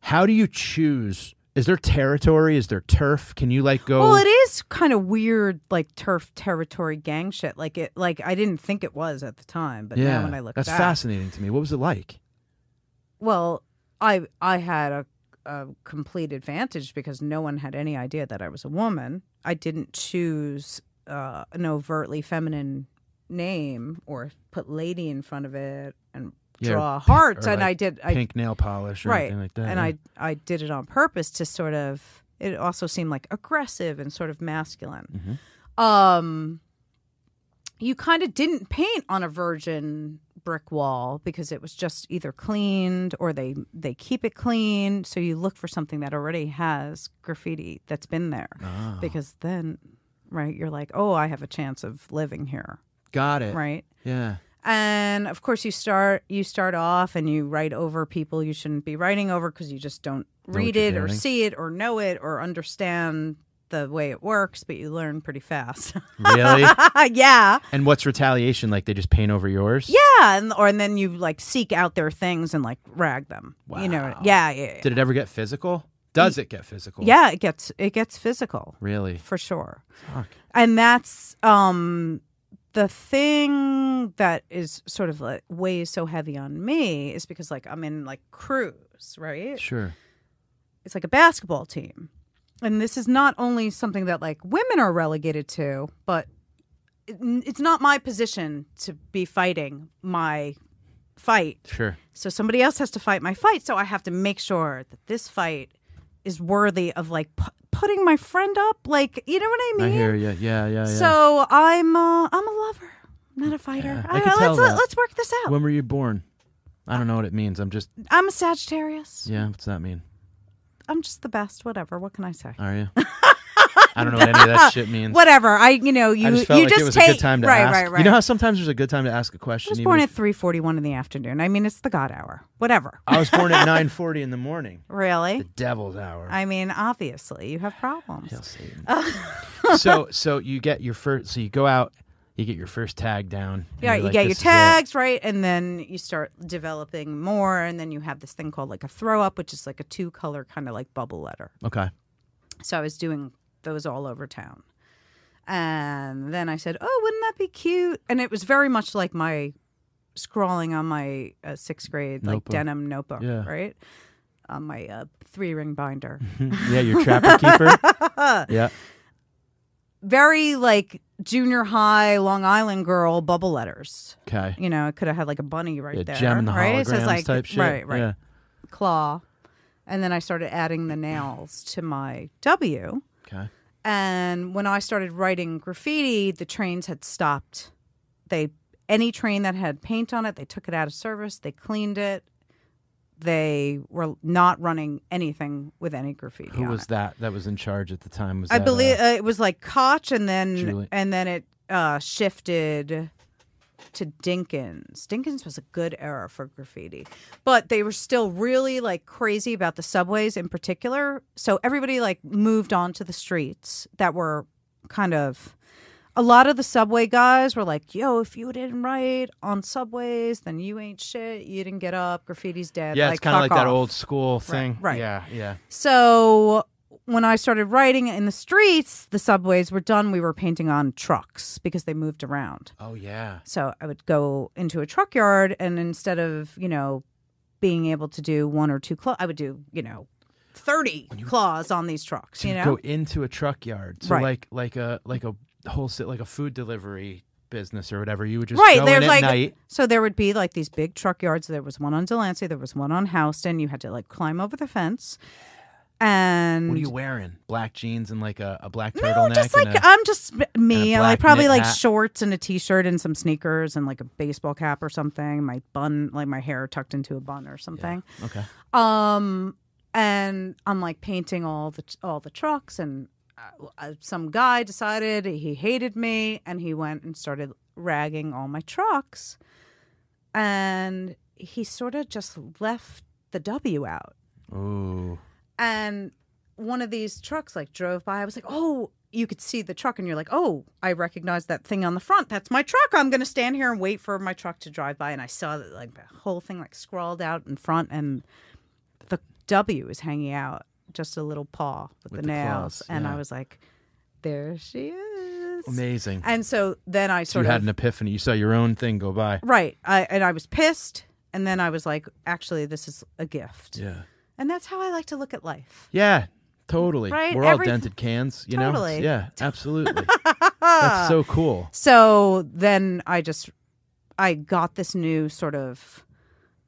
Speaker 1: how do you choose? Is there territory? Is there turf? Can you like go?
Speaker 3: well it is kind of weird like turf territory gang shit like it like i didn't think it was at the time but
Speaker 1: yeah,
Speaker 3: now when i look
Speaker 1: that's
Speaker 3: back
Speaker 1: fascinating to me. What was it like?
Speaker 3: Well, I I had a, a complete advantage because no one had any idea that I was a woman. I didn't choose uh, an overtly feminine name or put lady in front of it and
Speaker 1: Yeah,
Speaker 3: draw hearts. and
Speaker 1: like
Speaker 3: I did I
Speaker 1: Pink nail polish or
Speaker 3: right,
Speaker 1: anything like that?
Speaker 3: and. I I did it on purpose to sort of. It also seemed like aggressive and sort of masculine.
Speaker 1: Mhm.
Speaker 3: Um, you kind of didn't paint on a virgin brick wall because it was just either cleaned or they they keep it clean. So you look for something that already has graffiti that's been there
Speaker 1: Ah,
Speaker 3: because then, right, you're like, oh, I have a chance of living here,
Speaker 1: got it.
Speaker 3: right?
Speaker 1: Yeah.
Speaker 3: And of course you start you start off and you write over people you shouldn't be writing over because you just don't read it or
Speaker 1: doing.
Speaker 3: see it or know it or understand the way it works but you learn pretty fast
Speaker 1: Really? [LAUGHS]
Speaker 3: yeah
Speaker 1: and what's retaliation like? They just paint over yours?
Speaker 3: yeah and or and then you like seek out their things and like rag them wow. you know yeah yeah yeah.
Speaker 1: Did it ever get physical? Does it get physical?
Speaker 3: yeah it gets it gets physical
Speaker 1: Really?
Speaker 3: for sure
Speaker 1: Fuck.
Speaker 3: and that's um the thing that is sort of like weighs so heavy on me is because like i'm in like crews right
Speaker 1: Sure.
Speaker 3: it's like a basketball team and this is not only something that like women are relegated to but it, it's not my position to be fighting my fight
Speaker 1: Sure.
Speaker 3: so somebody else has to fight my fight so i have to make sure that this fight is worthy of like pu- putting my friend up like you know what i mean
Speaker 1: I hear you. Yeah, yeah, yeah.
Speaker 3: so I'm uh, I'm a lover, not a fighter.
Speaker 1: Yeah, I
Speaker 3: I-
Speaker 1: can
Speaker 3: let's
Speaker 1: that.
Speaker 3: let's work this out.
Speaker 1: when were you born? I don't know what it means. I'm just
Speaker 3: I'm a Sagittarius.
Speaker 1: yeah. What's that mean?
Speaker 3: I'm just the best. Whatever. What can I say?
Speaker 1: Are you? [LAUGHS] I don't know what any of that [LAUGHS] shit means.
Speaker 3: Whatever. I you know you
Speaker 1: I just felt
Speaker 3: you
Speaker 1: like
Speaker 3: just
Speaker 1: it was
Speaker 3: take
Speaker 1: a good time to
Speaker 3: right
Speaker 1: ask.
Speaker 3: right right.
Speaker 1: You know how sometimes there's a good time to ask a question.
Speaker 3: I
Speaker 1: was
Speaker 3: born at three forty one in the afternoon. I mean, it's the God hour. Whatever.
Speaker 1: I was born at [LAUGHS] 9:40 in the morning.
Speaker 3: Really?
Speaker 1: The devil's hour.
Speaker 3: I mean, obviously, you have problems. [LAUGHS]
Speaker 1: So so you get your first. So you go out. You get your first tag down.
Speaker 3: Yeah,
Speaker 1: you're like,
Speaker 3: get your tags right, and then you start developing more, and then you have this thing called like a throw up, which is like a two color kind of like bubble letter.
Speaker 1: Okay.
Speaker 3: So I was doing those all over town. And then I said, Oh, wouldn't that be cute? And it was very much like my scrawling on my uh, sixth grade, like denim notebook,
Speaker 1: Yeah.
Speaker 3: right? On my uh, three ring binder. [LAUGHS]
Speaker 1: yeah, your trapper keeper. [LAUGHS] Yeah.
Speaker 3: very like junior high Long Island girl bubble letters.
Speaker 1: Okay.
Speaker 3: You know, it could have had like a bunny right
Speaker 1: Yeah,
Speaker 3: there.
Speaker 1: gem and the
Speaker 3: right?
Speaker 1: holograms
Speaker 3: So like,
Speaker 1: type shit.
Speaker 3: Right, right.
Speaker 1: Yeah.
Speaker 3: Claw. And then I started adding the nails to my W.
Speaker 1: Okay.
Speaker 3: And when I started writing graffiti, the trains had stopped. They any train that had paint on it, they took it out of service, they cleaned it. They were not running anything with any graffiti.
Speaker 1: Who was
Speaker 3: it.
Speaker 1: that that was in charge at the time? Was
Speaker 3: I
Speaker 1: that,
Speaker 3: believe
Speaker 1: uh,
Speaker 3: uh, it was like Koch, and then
Speaker 1: Julie-
Speaker 3: and then it uh, shifted to Dinkins. Dinkins was a good era for graffiti, but they were still really like crazy about the subways in particular. So everybody like moved onto the streets that were kind of. A lot of the subway guys were like, "Yo, if you didn't write on subways, then you ain't shit. You didn't get up. Graffiti's dead."
Speaker 1: yeah,
Speaker 3: like,
Speaker 1: it's kind of like
Speaker 3: fuck
Speaker 1: that old school thing.
Speaker 3: right.
Speaker 1: Yeah, yeah.
Speaker 3: So when I started writing in the streets, the subways were done. We were painting on trucks because they moved around.
Speaker 1: Oh yeah.
Speaker 3: So I would go into a truck yard, and instead of you know being able to do one or two claws, I would do you know thirty claws on these trucks. You know,
Speaker 1: go into a truck yard. So
Speaker 3: Right.
Speaker 1: like like a like a wholesale like a food delivery business or whatever. You would just
Speaker 3: right
Speaker 1: go
Speaker 3: there's like
Speaker 1: at night.
Speaker 3: so there would be like these big truck yards. There was one on Delancey. There was one on Houston. You had to like climb over the fence. And
Speaker 1: What are you wearing? Black jeans and like a, a black
Speaker 3: No,
Speaker 1: turtleneck.
Speaker 3: just
Speaker 1: and
Speaker 3: like I'm just me. I like probably like
Speaker 1: hat.
Speaker 3: shorts and a t-shirt and some sneakers and like a baseball cap or something. My bun, like my hair tucked into a bun or something.
Speaker 1: okay.
Speaker 3: Um, and I'm like painting all the all the trucks, and uh, uh, some guy decided he hated me, and he went and started ragging all my trucks, and he sort of just left the W out
Speaker 1: Ooh.
Speaker 3: And one of these trucks like drove by. I was like, "Oh, you could see the truck," and you're like, "Oh, I recognize that thing on the front. That's my truck. I'm going to stand here and wait for my truck to drive by." And I saw that like the whole thing like scrawled out in front, and the W is hanging out, just a little paw with,
Speaker 1: With
Speaker 3: the,
Speaker 1: the
Speaker 3: nails,
Speaker 1: claws,
Speaker 3: and. I was like, "There she is."
Speaker 1: Amazing.
Speaker 3: And so then I sort
Speaker 1: you
Speaker 3: of
Speaker 1: had an epiphany. You saw your own thing go by.
Speaker 3: right, I, and I was pissed, and then I was like, "Actually, this is a gift,"
Speaker 1: Yeah.
Speaker 3: And that's how I like to look at life.
Speaker 1: Yeah. Totally.
Speaker 3: Right?
Speaker 1: We're all
Speaker 3: Everyth-
Speaker 1: dented cans, you know? Yeah, absolutely. [LAUGHS] That's so cool.
Speaker 3: So then I just I got this new sort of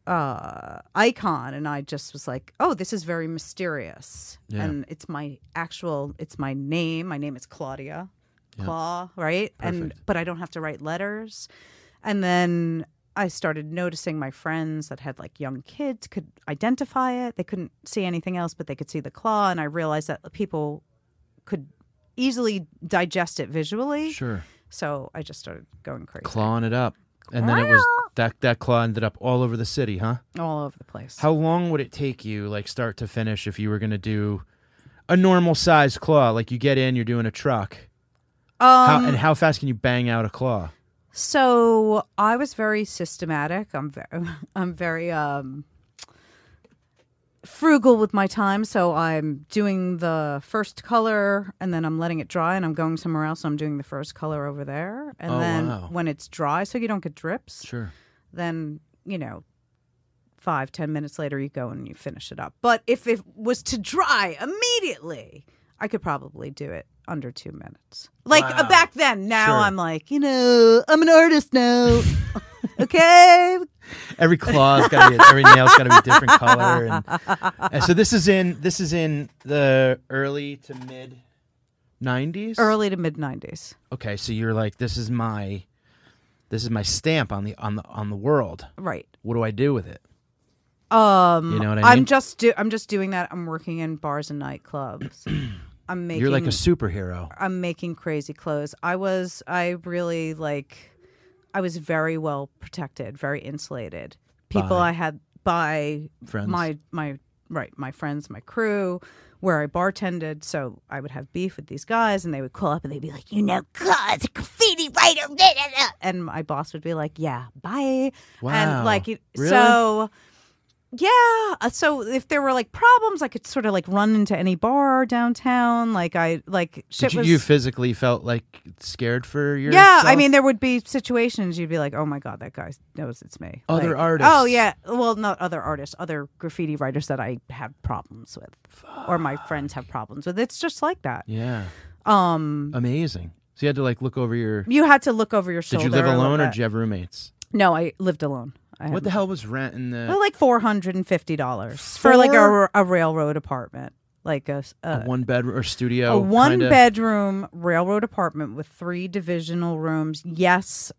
Speaker 3: uh icon and I just was like, "Oh, this is very mysterious."
Speaker 1: Yeah.
Speaker 3: And it's my actual it's my name. My name is Claudia.
Speaker 1: Yeah.
Speaker 3: Claw, right? And but I don't have to write letters. And then I started noticing my friends that had like young kids could identify it. They couldn't see anything else, but they could see the claw. And I realized that people could easily digest it visually.
Speaker 1: Sure.
Speaker 3: So I just started going crazy
Speaker 1: Clawing it up. And then it was that that claw ended up all over the city, huh?
Speaker 3: all over the place.
Speaker 1: How long would it take you, like start to finish, if you were gonna do a normal size claw? Like you get in, you're doing a truck. How,
Speaker 3: um,
Speaker 1: and how fast can you bang out a claw?
Speaker 3: So I was very systematic. I'm very, [LAUGHS] I'm very um, frugal with my time. So I'm doing the first color, and then I'm letting it dry, and I'm going somewhere else. I'm doing the first color over there, and
Speaker 1: Oh,
Speaker 3: then
Speaker 1: wow.
Speaker 3: when it's dry, so you don't get drips,
Speaker 1: Sure.
Speaker 3: then you know. Five ten minutes later, you go and you finish it up. But if it was to dry immediately, I could probably do it under two minutes. Like uh, back then. Now
Speaker 1: Sure.
Speaker 3: I'm like, you know, I'm an artist now. [LAUGHS] okay.
Speaker 1: Every claw's got to be every nail's got to be a different color, and, and so this is in this is in the early to mid '90s.
Speaker 3: Early to mid 90s.
Speaker 1: Okay, so you're like, this is my, this is my stamp on the on the on the world.
Speaker 3: Right.
Speaker 1: What do I do with it?
Speaker 3: Um,
Speaker 1: You know what I
Speaker 3: I'm just do- I'm just doing that. I'm working in bars and nightclubs. [CLEARS THROAT] I'm making
Speaker 1: You're like a superhero.
Speaker 3: I'm making crazy clothes. I was I really like I was very well protected, very insulated. People
Speaker 1: By
Speaker 3: I had by
Speaker 1: Friends.
Speaker 3: my my right, my friends, my crew, where I bartended, so I would have beef with these guys and they would call up and they'd be like, "You know, God's a graffiti writer." blah, blah, blah." And my boss would be like, "Yeah, bye."
Speaker 1: Wow.
Speaker 3: And like it,
Speaker 1: Really?
Speaker 3: so yeah, uh, so if there were like problems, I could sort of like run into any bar downtown. Like I like shit
Speaker 1: Did you,
Speaker 3: was.
Speaker 1: you physically felt like scared for your
Speaker 3: yeah, I mean, there would be situations you'd be like, "Oh my god, that guy knows it's me."
Speaker 1: Other
Speaker 3: Like,
Speaker 1: artists.
Speaker 3: Oh yeah, well, not other artists, other graffiti writers that I have problems with, or my friends have problems with. It's just like that.
Speaker 1: yeah,
Speaker 3: Um,
Speaker 1: amazing. So you had to like look over your.
Speaker 3: you had to look over your
Speaker 1: Did
Speaker 3: shoulder.
Speaker 1: you live alone or did you have roommates?
Speaker 3: No, I lived alone. I
Speaker 1: What the hell was rent in the
Speaker 3: Well, like four hundred and fifty dollars for like a, a railroad apartment, like a, a, uh,
Speaker 1: one bedroom or studio?
Speaker 3: a one
Speaker 1: kinda?
Speaker 3: bedroom railroad apartment with three divisional rooms. Yes,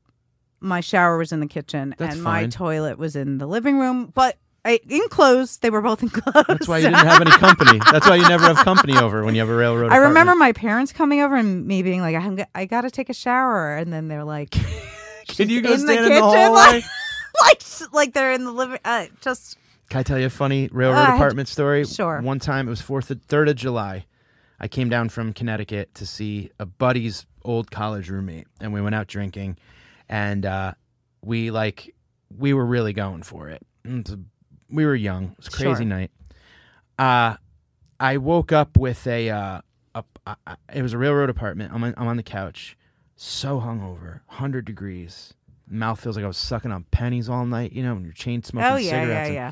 Speaker 3: my shower was in the kitchen
Speaker 1: That's
Speaker 3: and my
Speaker 1: fine.
Speaker 3: toilet was in the living room, but I, enclosed. They were both [LAUGHS] enclosed.
Speaker 1: That's why you didn't have any company. That's why you never have company over when you have a railroad. [LAUGHS]
Speaker 3: I remember
Speaker 1: apartment.
Speaker 3: my parents coming over and me being like, "I'm, g- I got to take a shower," and then they're like, [LAUGHS]
Speaker 1: Can you go
Speaker 3: in the
Speaker 1: stand in the
Speaker 3: kitchen,
Speaker 1: hallway?
Speaker 3: like- [LAUGHS] like, like they're in the living. Uh, just
Speaker 1: Can I tell you a funny railroad
Speaker 3: Uh,
Speaker 1: apartment story?
Speaker 3: sure.
Speaker 1: One time, it was fourth, third of July. I came down from Connecticut to see a buddy's old college roommate, and we went out drinking, and uh, we like we were really going for it. And it's a- we were young. It was a crazy
Speaker 3: Sure.
Speaker 1: night. Uh, I woke up with a, uh, a, a, a it was a railroad apartment. I'm on, I'm on the couch, so hungover, hundred degrees. Mouth feels like I was sucking on pennies all night. You know, when you're chain smoking
Speaker 3: oh yeah,
Speaker 1: cigarettes.
Speaker 3: yeah,
Speaker 1: and-
Speaker 3: yeah.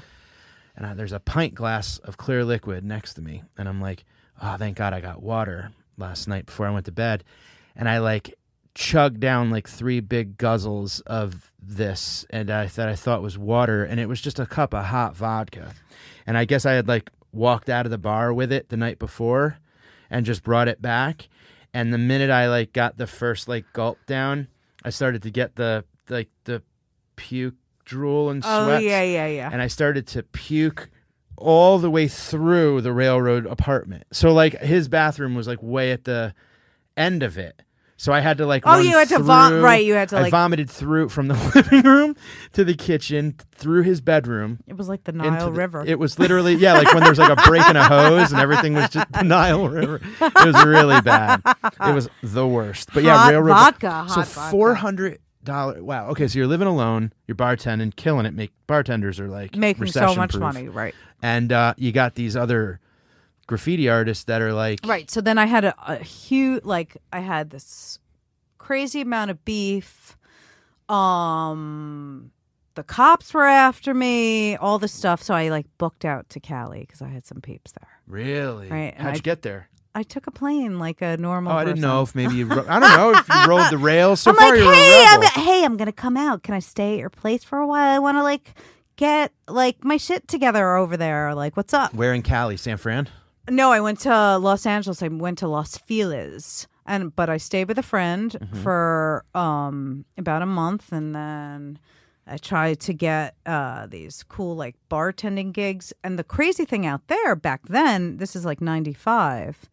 Speaker 1: and I, there's a pint glass of clear liquid next to me and i'm like oh thank god i got water last night before i went to bed and i like chugged down like three big guzzles of this and i thought i thought was water and it was just a cup of hot vodka and i guess i had like walked out of the bar with it the night before and just brought it back and the minute i like got the first like gulp down i started to get the like the puke drool and
Speaker 3: oh,
Speaker 1: sweat.
Speaker 3: Oh yeah, yeah, yeah.
Speaker 1: and I started to puke all the way through the railroad apartment. So like his bathroom was like way at the end of it. So I had to like
Speaker 3: Oh, you had to vom-
Speaker 1: through-
Speaker 3: right, you had to,
Speaker 1: I
Speaker 3: like-
Speaker 1: vomited through from the [LAUGHS] living room to the kitchen through his bedroom.
Speaker 3: It was like the Nile
Speaker 1: the-
Speaker 3: River.
Speaker 1: It was literally yeah, like when there's like a break in a hose and everything was just the Nile River. It was really bad. It was the worst. But yeah,
Speaker 3: Hot
Speaker 1: railroad
Speaker 3: vodka,
Speaker 1: So
Speaker 3: hot vodka.
Speaker 1: four hundred dollar. Wow. Okay, so you're living alone. You're bartending, killing it. Make bartenders are like
Speaker 3: making so much
Speaker 1: recession-proof.
Speaker 3: money, right?
Speaker 1: And uh, you got these other graffiti artists that are like
Speaker 3: Right. So then I had a, a huge, like, I had this crazy amount of beef. Um, the cops were after me, all this stuff. So I like booked out to Cali because I had some peeps there.
Speaker 1: Really?
Speaker 3: Right,
Speaker 1: How'd you
Speaker 3: I-
Speaker 1: get there?
Speaker 3: I took a plane like a normal.
Speaker 1: Oh, I didn't
Speaker 3: person.
Speaker 1: know if maybe you. Ro- [LAUGHS] I don't know if you rode the rails. So
Speaker 3: I'm
Speaker 1: far,
Speaker 3: like,
Speaker 1: you're
Speaker 3: hey,
Speaker 1: a
Speaker 3: I'm
Speaker 1: rebel.
Speaker 3: go- hey, I'm gonna come out. Can I stay at your place for a while? I want to like get like my shit together over there. Like, what's up?
Speaker 1: Where in Cali, San Fran?
Speaker 3: No, I went to Los Angeles. I went to Los Feliz, and but I stayed with a friend
Speaker 1: Mm-hmm.
Speaker 3: for um about a month, and then I tried to get uh these cool like bartending gigs. And the crazy thing out there back then, this is like '95,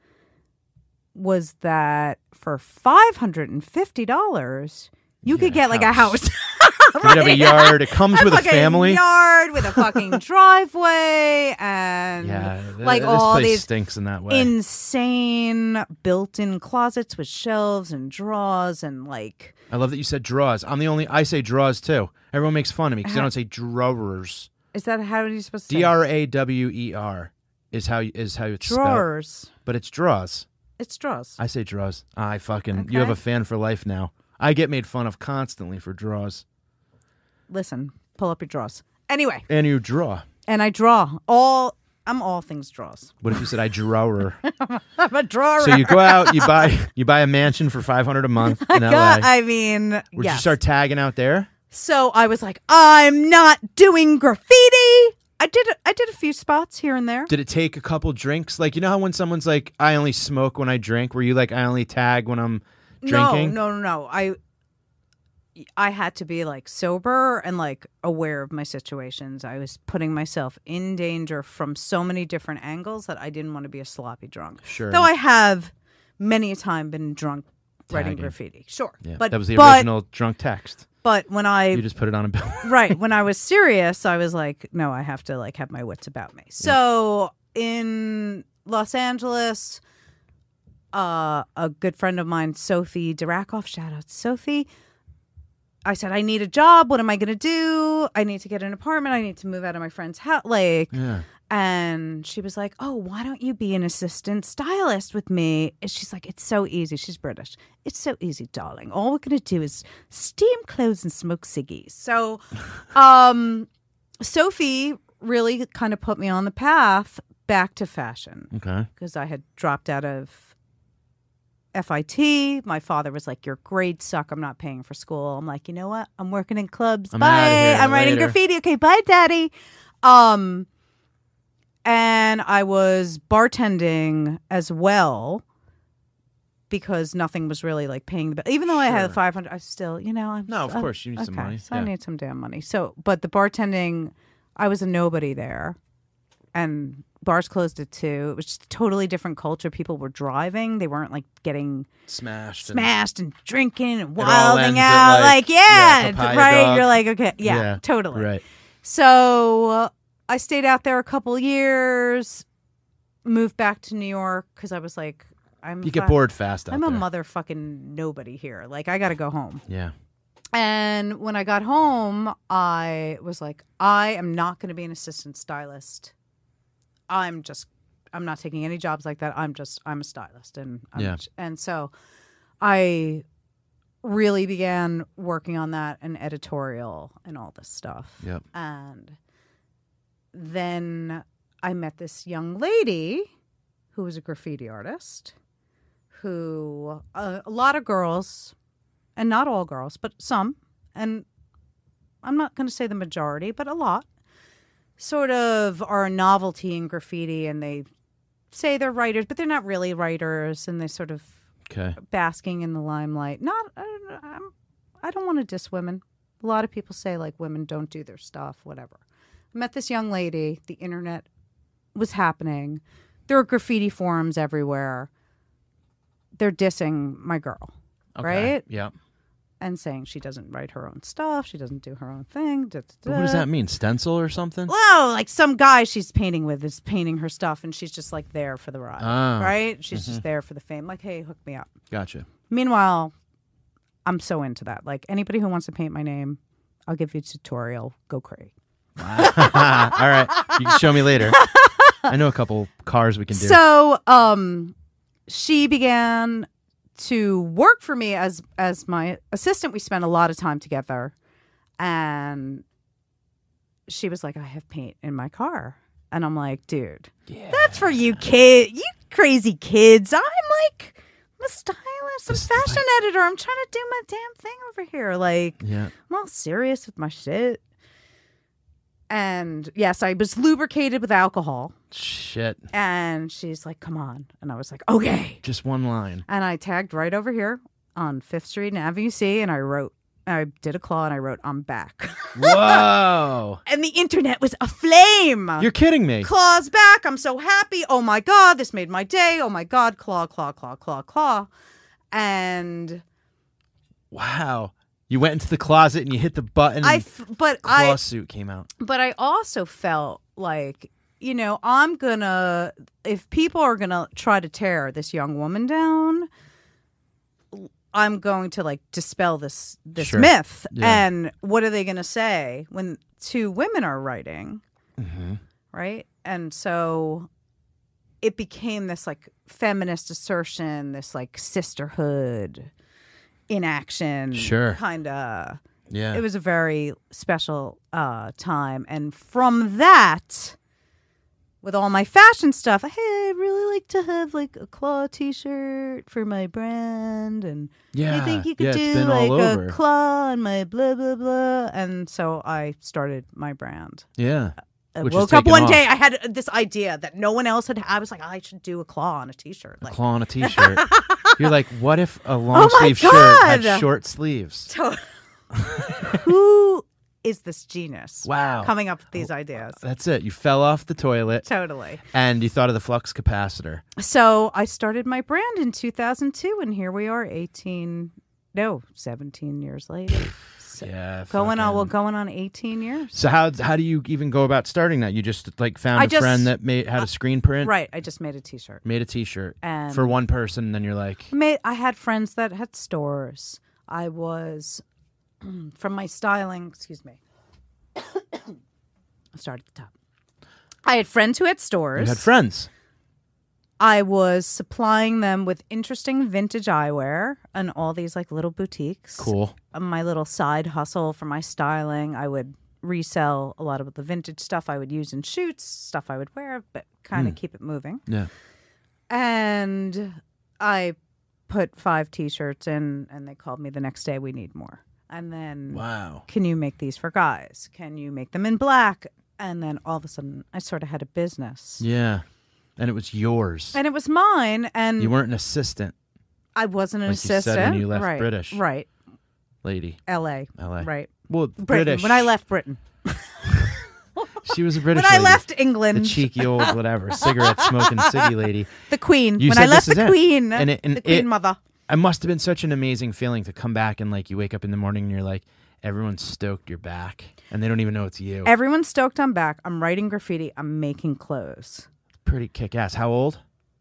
Speaker 3: was that for five hundred and fifty dollars, you could
Speaker 1: get
Speaker 3: get
Speaker 1: a
Speaker 3: like a
Speaker 1: house.
Speaker 3: house. [LAUGHS]
Speaker 1: You could have a yard. It comes [LAUGHS] with a family.
Speaker 3: yard with a [LAUGHS] fucking driveway and
Speaker 1: Yeah, th-
Speaker 3: like
Speaker 1: this
Speaker 3: all
Speaker 1: place
Speaker 3: these
Speaker 1: stinks in that way.
Speaker 3: insane built-in closets with shelves and drawers and like
Speaker 1: I love that you said drawers. I'm the only. I say drawers too. Everyone makes fun of me because I uh-huh. don't say drawers.
Speaker 3: is that how are you supposed to say
Speaker 1: D R A W E R is how is how it's spelled.
Speaker 3: drawers?
Speaker 1: But it's draws.
Speaker 3: It's draws.
Speaker 1: I say draws. I fucking. You have a fan for life now. I get made fun of constantly for draws.
Speaker 3: Listen, pull up your draws. Anyway,
Speaker 1: And you draw.
Speaker 3: and I draw all. I'm all things draws.
Speaker 1: What if you said I drawer? [LAUGHS]
Speaker 3: I'm a drawer.
Speaker 1: so you go out, you buy [LAUGHS] you buy a mansion for five hundred a month [LAUGHS] in LA.
Speaker 3: God, I mean,
Speaker 1: Would you
Speaker 3: yes.
Speaker 1: start tagging out there?
Speaker 3: So I was like, I'm not doing graffiti. I did. I did a few spots here and there.
Speaker 1: Did it take a couple drinks? Like you know how when someone's like, "I only smoke when I drink," were you like, "I only tag when I'm drinking"?
Speaker 3: No, no, no, no. I I had to be like sober and like aware of my situations. I was putting myself in danger from so many different angles that I didn't want to be a sloppy drunk.
Speaker 1: Sure.
Speaker 3: Though I have many a time been drunk writing
Speaker 1: Tagging.
Speaker 3: graffiti. Sure.
Speaker 1: Yeah,
Speaker 3: But
Speaker 1: that was the
Speaker 3: but,
Speaker 1: original drunk text.
Speaker 3: But when I
Speaker 1: You just put it on a bill. [LAUGHS]
Speaker 3: right when i was serious i was like no i have to like have my wits about me so in los angeles uh, a good friend of mine sophie durakoff shout out sophie i said i need a job what am i going to do i need to get an apartment i need to move out of my friend's house like
Speaker 1: yeah.
Speaker 3: And she was like, "Oh, why don't you be an assistant stylist with me?" And she's like, "It's so easy." She's British. It's so easy, darling. All we're gonna do is steam clothes and smoke ciggies. So, [LAUGHS] um, Sophie really kind of put me on the path back to fashion
Speaker 1: Okay.
Speaker 3: because I had dropped out of FIT. My father was like, "Your grades suck. I'm not paying for school." I'm like, "You know what? I'm working in clubs.
Speaker 1: I'm
Speaker 3: bye. I'm writing graffiti. Okay, bye, daddy." Um, and I was bartending as well because nothing was really like paying the bill. Even though I had
Speaker 1: Sure.
Speaker 3: 500, I still, you know, I'm
Speaker 1: No, of
Speaker 3: I'm-
Speaker 1: course, you need some
Speaker 3: okay,
Speaker 1: money.
Speaker 3: So I
Speaker 1: Yeah.
Speaker 3: need some damn money. So, but the bartending, I was a nobody there, and bars closed at two. It was just a totally different culture. People were driving; they weren't like getting
Speaker 1: Smashed. and-
Speaker 3: smashed and drinking and
Speaker 1: all
Speaker 3: wilding
Speaker 1: ends
Speaker 3: out. Like,
Speaker 1: like,
Speaker 3: yeah,
Speaker 1: yeah, papaya
Speaker 3: right.
Speaker 1: dog.
Speaker 3: You're like, okay, yeah, totally.
Speaker 1: Right.
Speaker 3: So I stayed out there a couple years, moved back to New York because I was like, I'm
Speaker 1: You get bored fast
Speaker 3: I'm
Speaker 1: there.
Speaker 3: a motherfucking nobody here. Like, I got to go home.
Speaker 1: Yeah.
Speaker 3: And when I got home, I was like, I am not going to be an assistant stylist. I'm just, I'm not taking any jobs like that. I'm just, I'm a stylist, and I'm,
Speaker 1: Yeah.
Speaker 3: and so I really began working on that and editorial and all this stuff.
Speaker 1: Yep.
Speaker 3: And then I met this young lady who was a graffiti artist, who uh, a lot of girls, and not all girls, but some, and I'm not going to say the majority, but a lot, sort of are a novelty in graffiti and they say they're writers, but they're not really writers and they sort of
Speaker 1: Okay.
Speaker 3: basking in the limelight. Not, I don't, I'm, I don't want to diss women. A lot of people say like women don't do their stuff, whatever. Met this young lady. The internet was happening. There were graffiti forums everywhere. They're dissing my girl
Speaker 1: Okay.
Speaker 3: Right?
Speaker 1: Yeah.
Speaker 3: and saying she doesn't write her own stuff. She doesn't do her own thing. da, da,
Speaker 1: But what does that mean? Stencil or something?
Speaker 3: Well, like some guy she's painting with is painting her stuff, and she's just like there for the ride,
Speaker 1: Oh.
Speaker 3: right? She's mm-hmm. just there for the fame. Like, hey, hook me up.
Speaker 1: Gotcha.
Speaker 3: Meanwhile, I'm so into that. Like anybody who wants to paint my name, I'll give you a tutorial. Go crazy. [LAUGHS]
Speaker 1: All right. You can show me later. [LAUGHS] I know a couple cars we can do.
Speaker 3: So, um, she began to work for me as as my assistant. We spent a lot of time together, and she was like, "I have paint in my car," and I'm like, "Dude,
Speaker 1: yeah.
Speaker 3: that's for you kid, you crazy kids." I'm like, I'm a stylist, I'm a fashion editor. I'm trying to do my damn thing over here. Like,
Speaker 1: Yeah.
Speaker 3: I'm all serious with my shit. And yes, I was lubricated with alcohol.
Speaker 1: Shit.
Speaker 3: And she's like, come on. And I was like, okay.
Speaker 1: Just one line.
Speaker 3: And I tagged right over here on Fifth Street and Avenue C. And I wrote, I did a claw and I wrote, I'm back. [LAUGHS]
Speaker 1: Whoa.
Speaker 3: and the internet was aflame.
Speaker 1: You're kidding me.
Speaker 3: Claw's back. I'm so happy. Oh my God, this made my day. Oh my God, claw, claw, claw, claw, claw. And
Speaker 1: Wow. You went into the closet and you hit the button.
Speaker 3: I, but
Speaker 1: claw
Speaker 3: I,
Speaker 1: suit came out.
Speaker 3: but I also felt like, you know, I'm gonna, if people are gonna try to tear this young woman down, I'm going to like dispel this this
Speaker 1: Sure.
Speaker 3: myth.
Speaker 1: Yeah.
Speaker 3: And what are they gonna say when two women are writing,
Speaker 1: hmm
Speaker 3: right? And so it became this like feminist assertion, this like sisterhood in action,
Speaker 1: Sure.
Speaker 3: kind of
Speaker 1: Yeah.
Speaker 3: it was a very special uh, time and from that with all my fashion stuff hey i really like to have like a claw t-shirt for my brand and
Speaker 1: yeah.
Speaker 3: i think you could
Speaker 1: yeah,
Speaker 3: do like a claw and my blah blah blah and so i started my brand
Speaker 1: yeah.
Speaker 3: I
Speaker 1: Which
Speaker 3: woke up one
Speaker 1: off.
Speaker 3: day i had this idea that no one else had i was like i should do a claw on a t-shirt
Speaker 1: A claw on a t-shirt. [LAUGHS] You're like, what if a oh long
Speaker 3: Oh
Speaker 1: sleeve shirt had short sleeves? [LAUGHS]
Speaker 3: to- [LAUGHS] who is this genius
Speaker 1: Wow.
Speaker 3: coming up with these oh, ideas?
Speaker 1: That's it. You fell off the toilet
Speaker 3: Totally.
Speaker 1: and you thought of the flux capacitor.
Speaker 3: So I started my brand in 2002, and here we are, 18, no, 17 years later.
Speaker 1: Yeah.
Speaker 3: going on, well, going on 18 years.
Speaker 1: So how how do you even go about starting that? You just like found
Speaker 3: I
Speaker 1: a
Speaker 3: just-
Speaker 1: friend that made had a screen print,
Speaker 3: Right. I just made a T-shirt,
Speaker 1: made a T-shirt
Speaker 3: and
Speaker 1: for one person. And then you're like,
Speaker 3: made. I had friends that had stores. I was [CLEARS THROAT] from my styling. Excuse me. [COUGHS] I'll start at the top. I had friends who had stores.
Speaker 1: you had friends.
Speaker 3: I was supplying them with interesting vintage eyewear and all these like little boutiques.
Speaker 1: Cool.
Speaker 3: Uh, My little side hustle for my styling. I would resell a lot of the vintage stuff I would use in shoots, stuff I would wear, but kind of keep it moving.
Speaker 1: Yeah.
Speaker 3: And I put five t-shirts in and they called me the next day we need more. And then
Speaker 1: Wow.
Speaker 3: can you make these for guys? Can you make them in black? And then all of a sudden I sort of had a business.
Speaker 1: Yeah. And it was yours.
Speaker 3: And it was mine and
Speaker 1: You weren't an assistant
Speaker 3: I wasn't an
Speaker 1: Like you said
Speaker 3: assistant.
Speaker 1: when you left
Speaker 3: right,
Speaker 1: British.
Speaker 3: Right.
Speaker 1: lady.
Speaker 3: LA.
Speaker 1: LA.
Speaker 3: Right.
Speaker 1: Well,
Speaker 3: Britain.
Speaker 1: British.
Speaker 3: When I left Britain. [LAUGHS]
Speaker 1: she was a British.
Speaker 3: when I
Speaker 1: lady.
Speaker 3: left
Speaker 1: the cheeky old whatever cigarette smoking [LAUGHS] ciggy lady.
Speaker 3: the Queen.
Speaker 1: You
Speaker 3: when
Speaker 1: said
Speaker 3: I left the. Queen.
Speaker 1: And it- and
Speaker 3: the Queen
Speaker 1: it-
Speaker 3: mother.
Speaker 1: It must have been such an amazing feeling to come back and like you wake up in the morning and you're like, everyone's stoked you're back, and they don't even know it's you.
Speaker 3: Everyone's stoked I'm back. I'm writing graffiti. I'm making clothes.
Speaker 1: Pretty kick ass. How old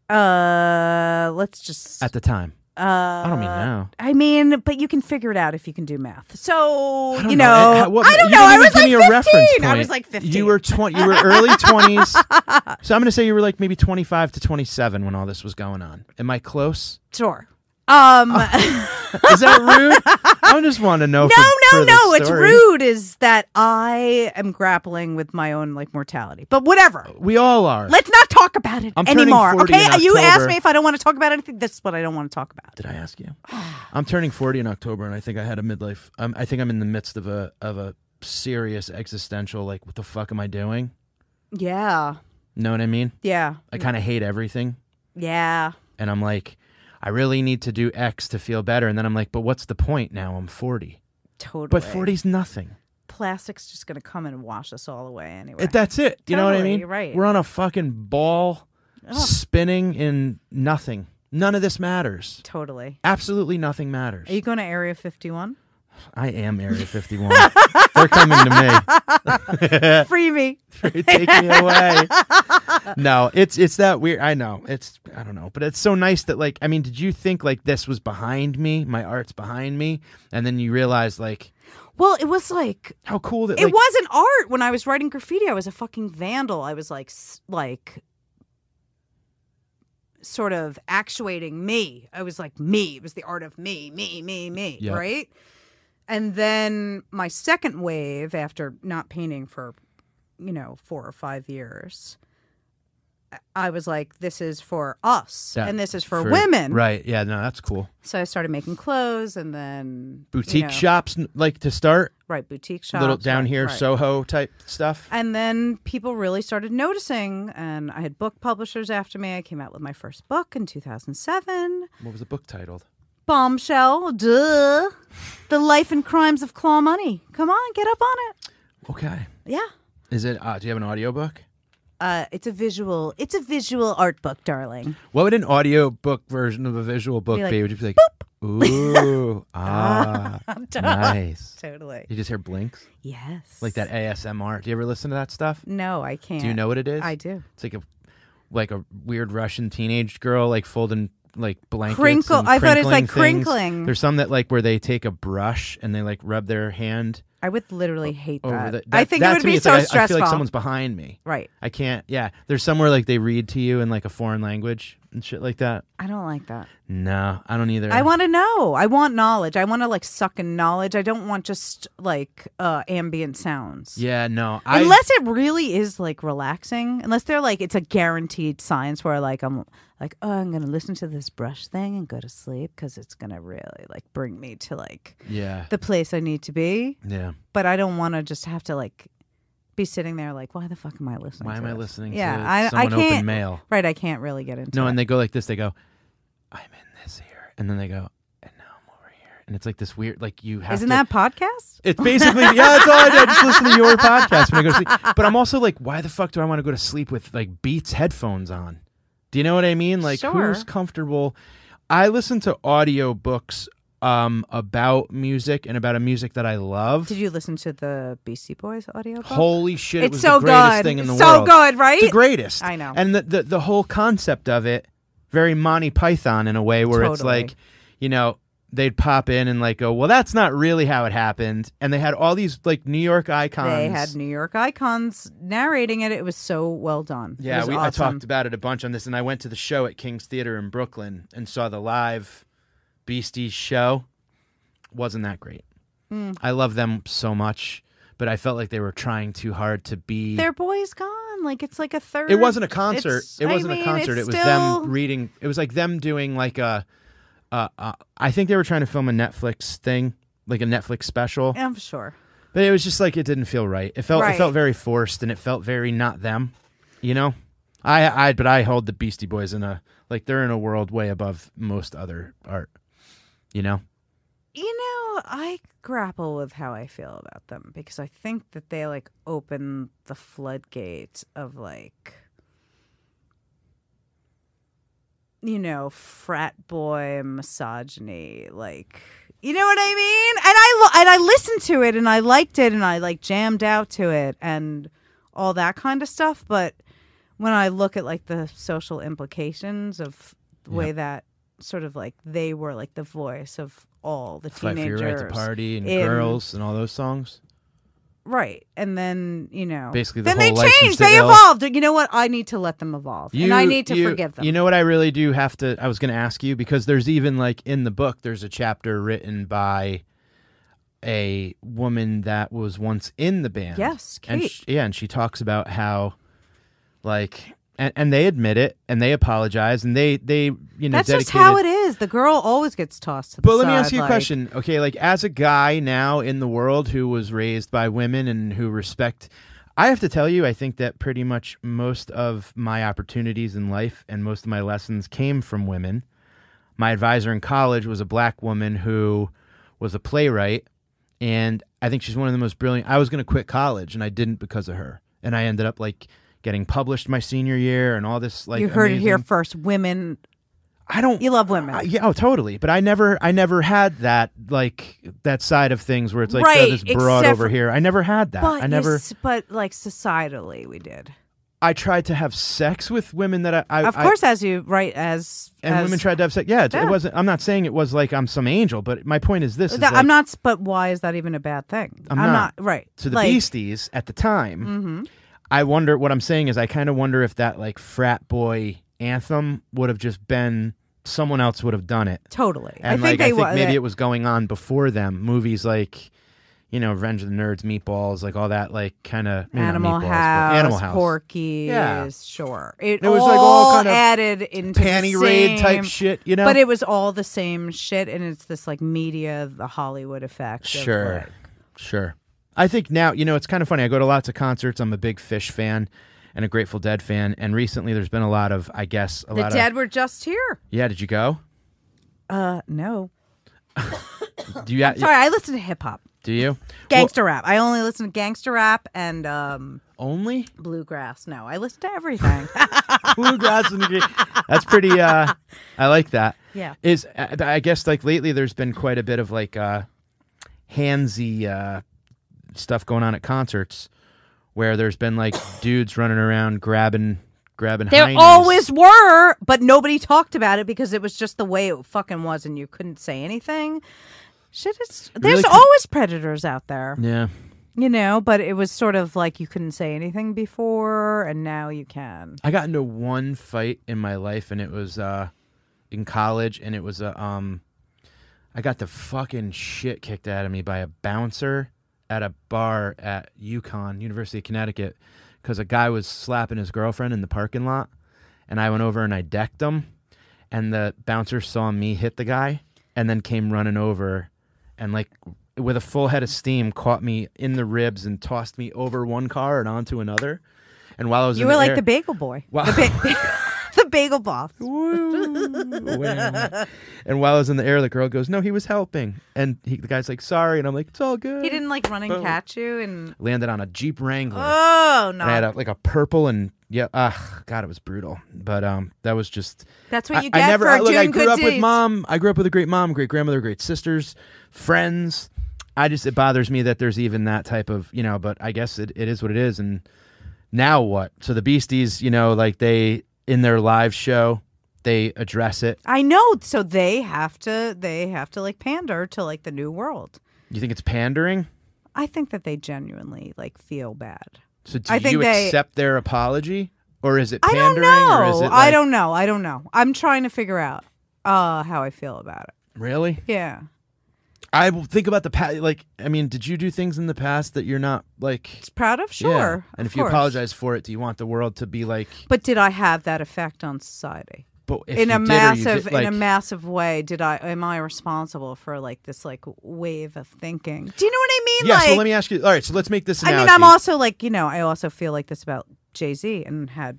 Speaker 3: Uh, let's just.
Speaker 1: at the time?
Speaker 3: uh,
Speaker 1: I don't mean now.
Speaker 3: I mean, but you can figure it out if you can do math. So you
Speaker 1: know.
Speaker 3: know,
Speaker 1: how- what-
Speaker 3: I don't
Speaker 1: you
Speaker 3: know. I was like 15.
Speaker 1: reference
Speaker 3: I was like 15.
Speaker 1: You were twenty. You were early [LAUGHS] twenties. so I'm gonna say you were like maybe 25 to 27 when all this was going on. Am I close?
Speaker 3: sure. Um, [LAUGHS]
Speaker 1: Is that rude? I just want to know. [LAUGHS]
Speaker 3: no,
Speaker 1: for,
Speaker 3: no,
Speaker 1: for
Speaker 3: no.
Speaker 1: Story.
Speaker 3: rude is that I am grappling with my own like mortality. But whatever.
Speaker 1: We all are.
Speaker 3: Let's not talk about it
Speaker 1: I'm
Speaker 3: anymore.
Speaker 1: 40
Speaker 3: Okay?
Speaker 1: in
Speaker 3: You asked me if I don't want to talk about anything. This is what I don't want to talk about.
Speaker 1: Did I ask you? [SIGHS] I'm turning 40 in October, and I think I had a midlife. Um, I think I'm in the midst of a of a serious existential like, what the fuck am I doing?
Speaker 3: Yeah.
Speaker 1: Know what I mean?
Speaker 3: Yeah.
Speaker 1: I kind of hate everything,
Speaker 3: Yeah.
Speaker 1: and I'm like, I really need to do X to feel better, and then I'm like, but what's the point now? I'm 40,
Speaker 3: Totally.
Speaker 1: but 40's nothing.
Speaker 3: plastic's just going to come and wash us all away anyway.
Speaker 1: That's it. You know what I
Speaker 3: Totally,
Speaker 1: mean?
Speaker 3: right.
Speaker 1: We're on a fucking ball,
Speaker 3: Ugh.
Speaker 1: spinning in nothing. None of this matters.
Speaker 3: totally.
Speaker 1: Absolutely nothing matters.
Speaker 3: Are you going to Area 51?
Speaker 1: I am Area 51. They're coming to me. [LAUGHS]
Speaker 3: Free me. [LAUGHS]
Speaker 1: take me away. no, it's it's that weird. I know it's I don't know, but it's so nice that like I mean, did you think like this was behind me, my art's behind me, and then you realize like
Speaker 3: Well, it was like
Speaker 1: how cool that
Speaker 3: it
Speaker 1: like,
Speaker 3: wasn't art when I was writing graffiti. I was a fucking vandal. I was like like sort of actuating me. I was like me. It was the art of me, me, me, me,
Speaker 1: Yep.
Speaker 3: right? And then my second wave after not painting for you know, 4 or 5 years. I was like this is for us
Speaker 1: that-
Speaker 3: and this is for, women.
Speaker 1: right? Yeah, no, that's cool.
Speaker 3: So I started making clothes and then you
Speaker 1: Boutique
Speaker 3: know,
Speaker 1: shops like to start
Speaker 3: right? Boutique shops,
Speaker 1: little down
Speaker 3: right,
Speaker 1: here
Speaker 3: right.
Speaker 1: Soho type stuff.
Speaker 3: And then people really started noticing, and I had book publishers after me. I came out with my first book in 2007,
Speaker 1: What was the book titled?
Speaker 3: Bombshell, duh, The Life and Crimes of Claw Money. Come on, get up on it.
Speaker 1: Okay,
Speaker 3: Yeah.
Speaker 1: is it? Uh, do you have an audiobook?
Speaker 3: Uh, it's a visual. It's a visual art book, darling.
Speaker 1: What would an audio book version of a visual book
Speaker 3: Be
Speaker 1: be? Would you be like, boop. ooh, [LAUGHS] ah, [LAUGHS] nice?
Speaker 3: Totally.
Speaker 1: You just hear blinks
Speaker 3: Yes.
Speaker 1: like that ASMR. Do you ever listen to that stuff?
Speaker 3: No, I can't.
Speaker 1: Do you know what it is?
Speaker 3: I do.
Speaker 1: It's like a like a weird Russian teenage girl like folding like blankets.
Speaker 3: Crinkle- I thought it's like
Speaker 1: crinkling things.
Speaker 3: crinkling.
Speaker 1: There's some that like where they take a brush and they like rub their hand
Speaker 3: I would literally hate
Speaker 1: over
Speaker 3: that.
Speaker 1: the.
Speaker 3: I think
Speaker 1: that
Speaker 3: it would
Speaker 1: me,
Speaker 3: be
Speaker 1: it's
Speaker 3: so
Speaker 1: like, I- I, feel like someone's behind me.
Speaker 3: right.
Speaker 1: I can't. Yeah, there's somewhere like they read to you in like a foreign language and shit like that.
Speaker 3: I don't like that.
Speaker 1: No, I don't either.
Speaker 3: I want to know. I want knowledge. I want to like suck in knowledge. I don't want just like uh ambient sounds.
Speaker 1: Yeah, no. I
Speaker 3: Unless it really is like relaxing. Unless they're like it's a guaranteed science where like I'm like oh I'm gonna listen to this brush thing and go to sleep because it's gonna really like bring me to like
Speaker 1: yeah,
Speaker 3: the place I need to be.
Speaker 1: yeah.
Speaker 3: But I don't want to just have to like be sitting there like why the fuck am I listening?
Speaker 1: Why am I
Speaker 3: this?
Speaker 1: listening
Speaker 3: Yeah,
Speaker 1: to
Speaker 3: I I
Speaker 1: someone open
Speaker 3: can't.
Speaker 1: mail?
Speaker 3: Right, I can't really get into. It.
Speaker 1: No,
Speaker 3: it.
Speaker 1: and they go like this. They go, "I'm in this here," and then they go, "And now I'm over here," and it's like this weird like you have
Speaker 3: Isn't
Speaker 1: to,
Speaker 3: that podcast?
Speaker 1: it's basically yeah that's all I do I just listen to your podcast when I go to sleep [LAUGHS] but I'm also like why the fuck do I want to go to sleep with like Beats headphones on do you know what I mean like
Speaker 3: Sure.
Speaker 1: who's comfortable I listen to audio books um about music and about a music that I love
Speaker 3: Did you listen to the Beastie Boys audio?
Speaker 1: holy shit it
Speaker 3: it's
Speaker 1: was
Speaker 3: so
Speaker 1: the greatest
Speaker 3: good.
Speaker 1: thing in the
Speaker 3: It's so
Speaker 1: world
Speaker 3: good, right?
Speaker 1: the greatest.
Speaker 3: I know.
Speaker 1: And the, the the whole concept of it, very Monty Python in a way, where it's like, you know, they'd pop in and like go, well, that's not really how it happened, and they had all these like New York icons.
Speaker 3: They had New York icons narrating it. It was so well done.
Speaker 1: Yeah, we, I talked about it a bunch on this, and I went to the show at King's Theater in Brooklyn and saw the live Beasties show. Wasn't that great?
Speaker 3: Hmm.
Speaker 1: I love them so much, but I felt like they were trying too hard to be.
Speaker 3: Their boys gone. Like it's like a third.
Speaker 1: It wasn't a concert.
Speaker 3: It's-
Speaker 1: It wasn't
Speaker 3: mean,
Speaker 1: a concert. It was
Speaker 3: still-
Speaker 1: them reading. It was like them doing like a. Uh, uh, I think they were trying to film a Netflix thing, like a Netflix special.
Speaker 3: I'm sure.
Speaker 1: But it was just like it didn't feel right. It felt it felt very forced, and it felt very not them. You know, I I but I hold the Beastie Boys in a like they're in a world way above most other art. You know,
Speaker 3: You know, I grapple with how I feel about them because I think that they like open the floodgates of like you know, frat boy misogyny, like you know what I mean? And I lo- and I listened to it and I liked it and I like jammed out to it and all that kind of stuff, but when I look at like the social implications of the way that sort of like they were like the voice of all the
Speaker 1: fight for
Speaker 3: teenagers,
Speaker 1: your right to party and
Speaker 3: in-
Speaker 1: girls and all those songs.
Speaker 3: right? And then you know,
Speaker 1: Basically the
Speaker 3: then they changed, they
Speaker 1: Ill.
Speaker 3: evolved. You know what? I need to let them evolve, and I need to
Speaker 1: you-
Speaker 3: forgive them.
Speaker 1: You know what I really do have to I was going to ask you because there's even like in the book there's a chapter written by a woman that was once in the band.
Speaker 3: Yes,
Speaker 1: And
Speaker 3: Kate.
Speaker 1: yeah, and she talks about how like and, and they admit it and they apologize and they they you know
Speaker 3: That's just
Speaker 1: dedicated
Speaker 3: how it is. The girl always gets tossed to the
Speaker 1: but let me ask you a question. Okay, like as a guy now in the world who was raised by women and who respect I have to tell you, I think that pretty much most of my opportunities in life and most of my lessons came from women. My advisor in college was a black woman who was a playwright, and I think she's one of the most brilliant. I was going to quit college, and I didn't because of her. And I ended up like getting published my senior year and all this like
Speaker 3: you heard it here first. Women,
Speaker 1: I don't
Speaker 3: you love women.
Speaker 1: I- yeah, oh, totally. But I never, I never had that like that side of things where it's like oh,
Speaker 3: Right,
Speaker 1: this broad over
Speaker 3: for-
Speaker 1: here. I never had that.
Speaker 3: but
Speaker 1: I never.
Speaker 3: you but like societally, we did.
Speaker 1: I tried to have sex with women that I, I
Speaker 3: Of
Speaker 1: I-
Speaker 3: course, as you right as
Speaker 1: and
Speaker 3: as,
Speaker 1: women tried to have sex. Yeah, it, it wasn't. I'm not saying it was like I'm some angel, but my point is this: is
Speaker 3: That-
Speaker 1: like,
Speaker 3: I'm not. But why is that even a bad thing?
Speaker 1: I'm not.
Speaker 3: right.
Speaker 1: to the
Speaker 3: like,
Speaker 1: Beasties at the time.
Speaker 3: mhm.
Speaker 1: I wonder. What I'm saying is, I kind of wonder if that like frat boy anthem would have just been someone else would have done it.
Speaker 3: Totally.
Speaker 1: And
Speaker 3: I
Speaker 1: like
Speaker 3: think they
Speaker 1: I think
Speaker 3: wa-
Speaker 1: maybe it was going on before them. Movies like, you know, Revenge of the Nerds, Meatballs, like all that, like kind of
Speaker 3: Animal House,
Speaker 1: Animal House,
Speaker 3: Porky's,
Speaker 1: Yeah.
Speaker 3: sure. It,
Speaker 1: It was,
Speaker 3: all
Speaker 1: like, all kind of
Speaker 3: added into the
Speaker 1: panty raid type shit, you know.
Speaker 3: But it was all the same shit, and it's this like media, the Hollywood effect. of,
Speaker 1: Sure.
Speaker 3: like-
Speaker 1: sure. I think now, you know, it's kind of funny. I go to lots of concerts. I'm a big Phish fan and a Grateful Dead fan, and recently there's been a lot of, I guess, a
Speaker 3: the
Speaker 1: lot
Speaker 3: dead
Speaker 1: of.
Speaker 3: were just here.
Speaker 1: Yeah, did you go?
Speaker 3: Uh, no.
Speaker 1: Do you? [LAUGHS]
Speaker 3: Sorry, I listen to hip hop,
Speaker 1: Do you?
Speaker 3: gangster rap. I only listen to gangster rap and um,
Speaker 1: Only
Speaker 3: bluegrass. No, I listen to everything. [LAUGHS]
Speaker 1: bluegrass and that's pretty. uh I like that.
Speaker 3: yeah.
Speaker 1: is uh, I guess like lately there's been quite a bit of like uh handsy uh stuff going on at concerts where there's been like [SIGHS] dudes running around grabbing grabbing
Speaker 3: There
Speaker 1: heinies.
Speaker 3: always were, but nobody talked about it because it was just the way it fucking was, and you couldn't say anything. Shit, is there's
Speaker 1: really
Speaker 3: always predators out there,
Speaker 1: yeah
Speaker 3: you know. But it was sort of like you couldn't say anything before, and now you can.
Speaker 1: I got into one fight in my life and it was uh in college and it was a um I got the fucking shit kicked out of me by a bouncer at a bar at UConn, University of Connecticut, because a guy was slapping his girlfriend in the parking lot, and I went over and I decked him, and the bouncer saw me hit the guy, and then came running over, and like with a full head of steam caught me in the ribs and tossed me over one car and onto another, and while I was
Speaker 3: You were
Speaker 1: the
Speaker 3: like
Speaker 1: air-
Speaker 3: the bagel boy.
Speaker 1: Wow. [LAUGHS] [LAUGHS] [LAUGHS]
Speaker 3: The bagel boss.
Speaker 1: And while I was in the air, the girl goes, "No, he was helping," and he, the guy's like, "Sorry," and I'm like, "It's all good."
Speaker 3: He didn't like run and
Speaker 1: Boom.
Speaker 3: catch you and
Speaker 1: landed on a Jeep Wrangler.
Speaker 3: oh
Speaker 1: And I had a, like a purple and yeah, ah, God, it was brutal. But um, that was just.
Speaker 3: that's what you
Speaker 1: I,
Speaker 3: get
Speaker 1: I never
Speaker 3: for
Speaker 1: I, look.
Speaker 3: doing
Speaker 1: I grew
Speaker 3: good
Speaker 1: up with
Speaker 3: deeds.
Speaker 1: mom. I grew up with a great mom, great grandmother, great sisters, friends. I just it bothers me that there's even that type of you know. But I guess it, it is what it is. And now what? So the Beasties, you know, like they in their live show, they address it.
Speaker 3: I know, so they have to they have to like pander to like the new world.
Speaker 1: You think it's pandering?
Speaker 3: I think that they genuinely like feel bad.
Speaker 1: So do
Speaker 3: I think
Speaker 1: you
Speaker 3: they-
Speaker 1: accept their apology, or is it
Speaker 3: I
Speaker 1: pandering,
Speaker 3: don't know.
Speaker 1: or is it?
Speaker 3: I don't know. I don't know. I'm trying to figure out uh how I feel about it.
Speaker 1: really.
Speaker 3: Yeah.
Speaker 1: I will think about the past. Like, I mean, did you do things in the past that you're not like?
Speaker 3: It's proud of? Sure.
Speaker 1: Yeah. And
Speaker 3: of
Speaker 1: if you apologize for it, do you want the world to be like?
Speaker 3: But did I have that effect on society?
Speaker 1: But
Speaker 3: in a
Speaker 1: did
Speaker 3: massive
Speaker 1: did,
Speaker 3: in a massive way did i am i responsible for like this like wave of thinking do you know what i mean
Speaker 1: Yeah.
Speaker 3: like
Speaker 1: so let me ask you. All right. So let's make this.
Speaker 3: i mean i'm also like you know i also feel like this about jay-z and had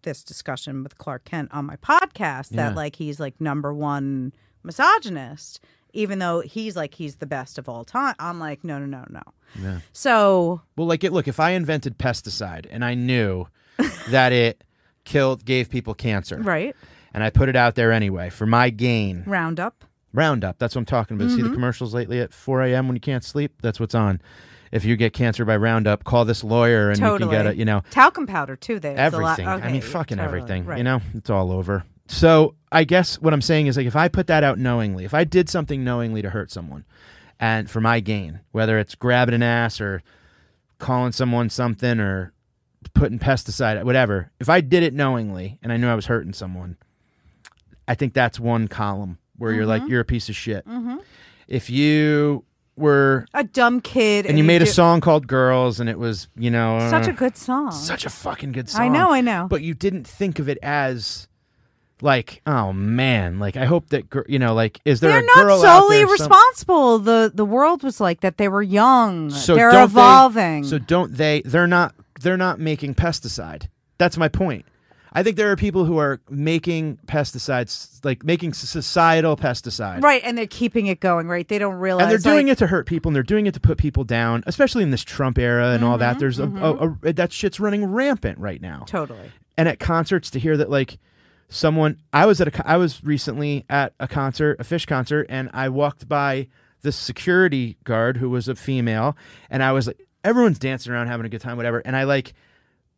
Speaker 3: this discussion with clark kent on my podcast that
Speaker 1: Yeah.
Speaker 3: like he's like number one misogynist even though he's like he's the best of all time i'm like no no no no
Speaker 1: Yeah.
Speaker 3: so
Speaker 1: Well, like it. Look, if I invented pesticide and I knew [LAUGHS] that it killed, gave people cancer,
Speaker 3: right
Speaker 1: and I put it out there anyway for my gain,
Speaker 3: roundup
Speaker 1: Roundup. That's what I'm talking about. See
Speaker 3: Mm-hmm.
Speaker 1: the commercials lately at 4 a.m. when you can't sleep. That's what's on. If you get cancer by Roundup, call this lawyer and
Speaker 3: totally
Speaker 1: you can get it. You know,
Speaker 3: talcum powder too they there's a lot-
Speaker 1: everything. I mean, fucking
Speaker 3: totally,
Speaker 1: everything.
Speaker 3: right.
Speaker 1: You know, it's all over. So I guess what I'm saying is like if I put that out knowingly, if I did something knowingly to hurt someone, and for my gain, whether it's grabbing an ass or calling someone something or putting pesticide, whatever, if I did it knowingly and I knew I was hurting someone, I think that's one column where you're
Speaker 3: Mm-hmm.
Speaker 1: like you're a piece of shit. If you were
Speaker 3: a dumb kid
Speaker 1: and you made a
Speaker 3: do-
Speaker 1: song called "Girls" and it was you know
Speaker 3: such
Speaker 1: uh,
Speaker 3: a good song
Speaker 1: such a fucking good song.
Speaker 3: I know, I know.
Speaker 1: But you didn't think of it as like, oh man, like I hope that gir- you know, like is there
Speaker 3: They're
Speaker 1: a
Speaker 3: not
Speaker 1: girl out
Speaker 3: solely
Speaker 1: there some-
Speaker 3: responsible. The the world was like that. They were young.
Speaker 1: So
Speaker 3: They're
Speaker 1: don't
Speaker 3: evolving.
Speaker 1: They, so don't they? They're not. They're not making pesticide. That's my point. I think there are people who are making pesticides, like making societal pesticide.
Speaker 3: right, and they're keeping it going. Right, they don't realize.
Speaker 1: And they're doing it to hurt people, and they're doing it to put people down, especially in this Trump era and all
Speaker 3: Mm-hmm,
Speaker 1: that. There's a, a, a that shit's running rampant right now.
Speaker 3: totally.
Speaker 1: and at concerts to hear that like someone I was at a I was recently at a concert, a Phish concert, and I walked by the security guard who was a female, and I was like, everyone's dancing around having a good time, whatever, and I like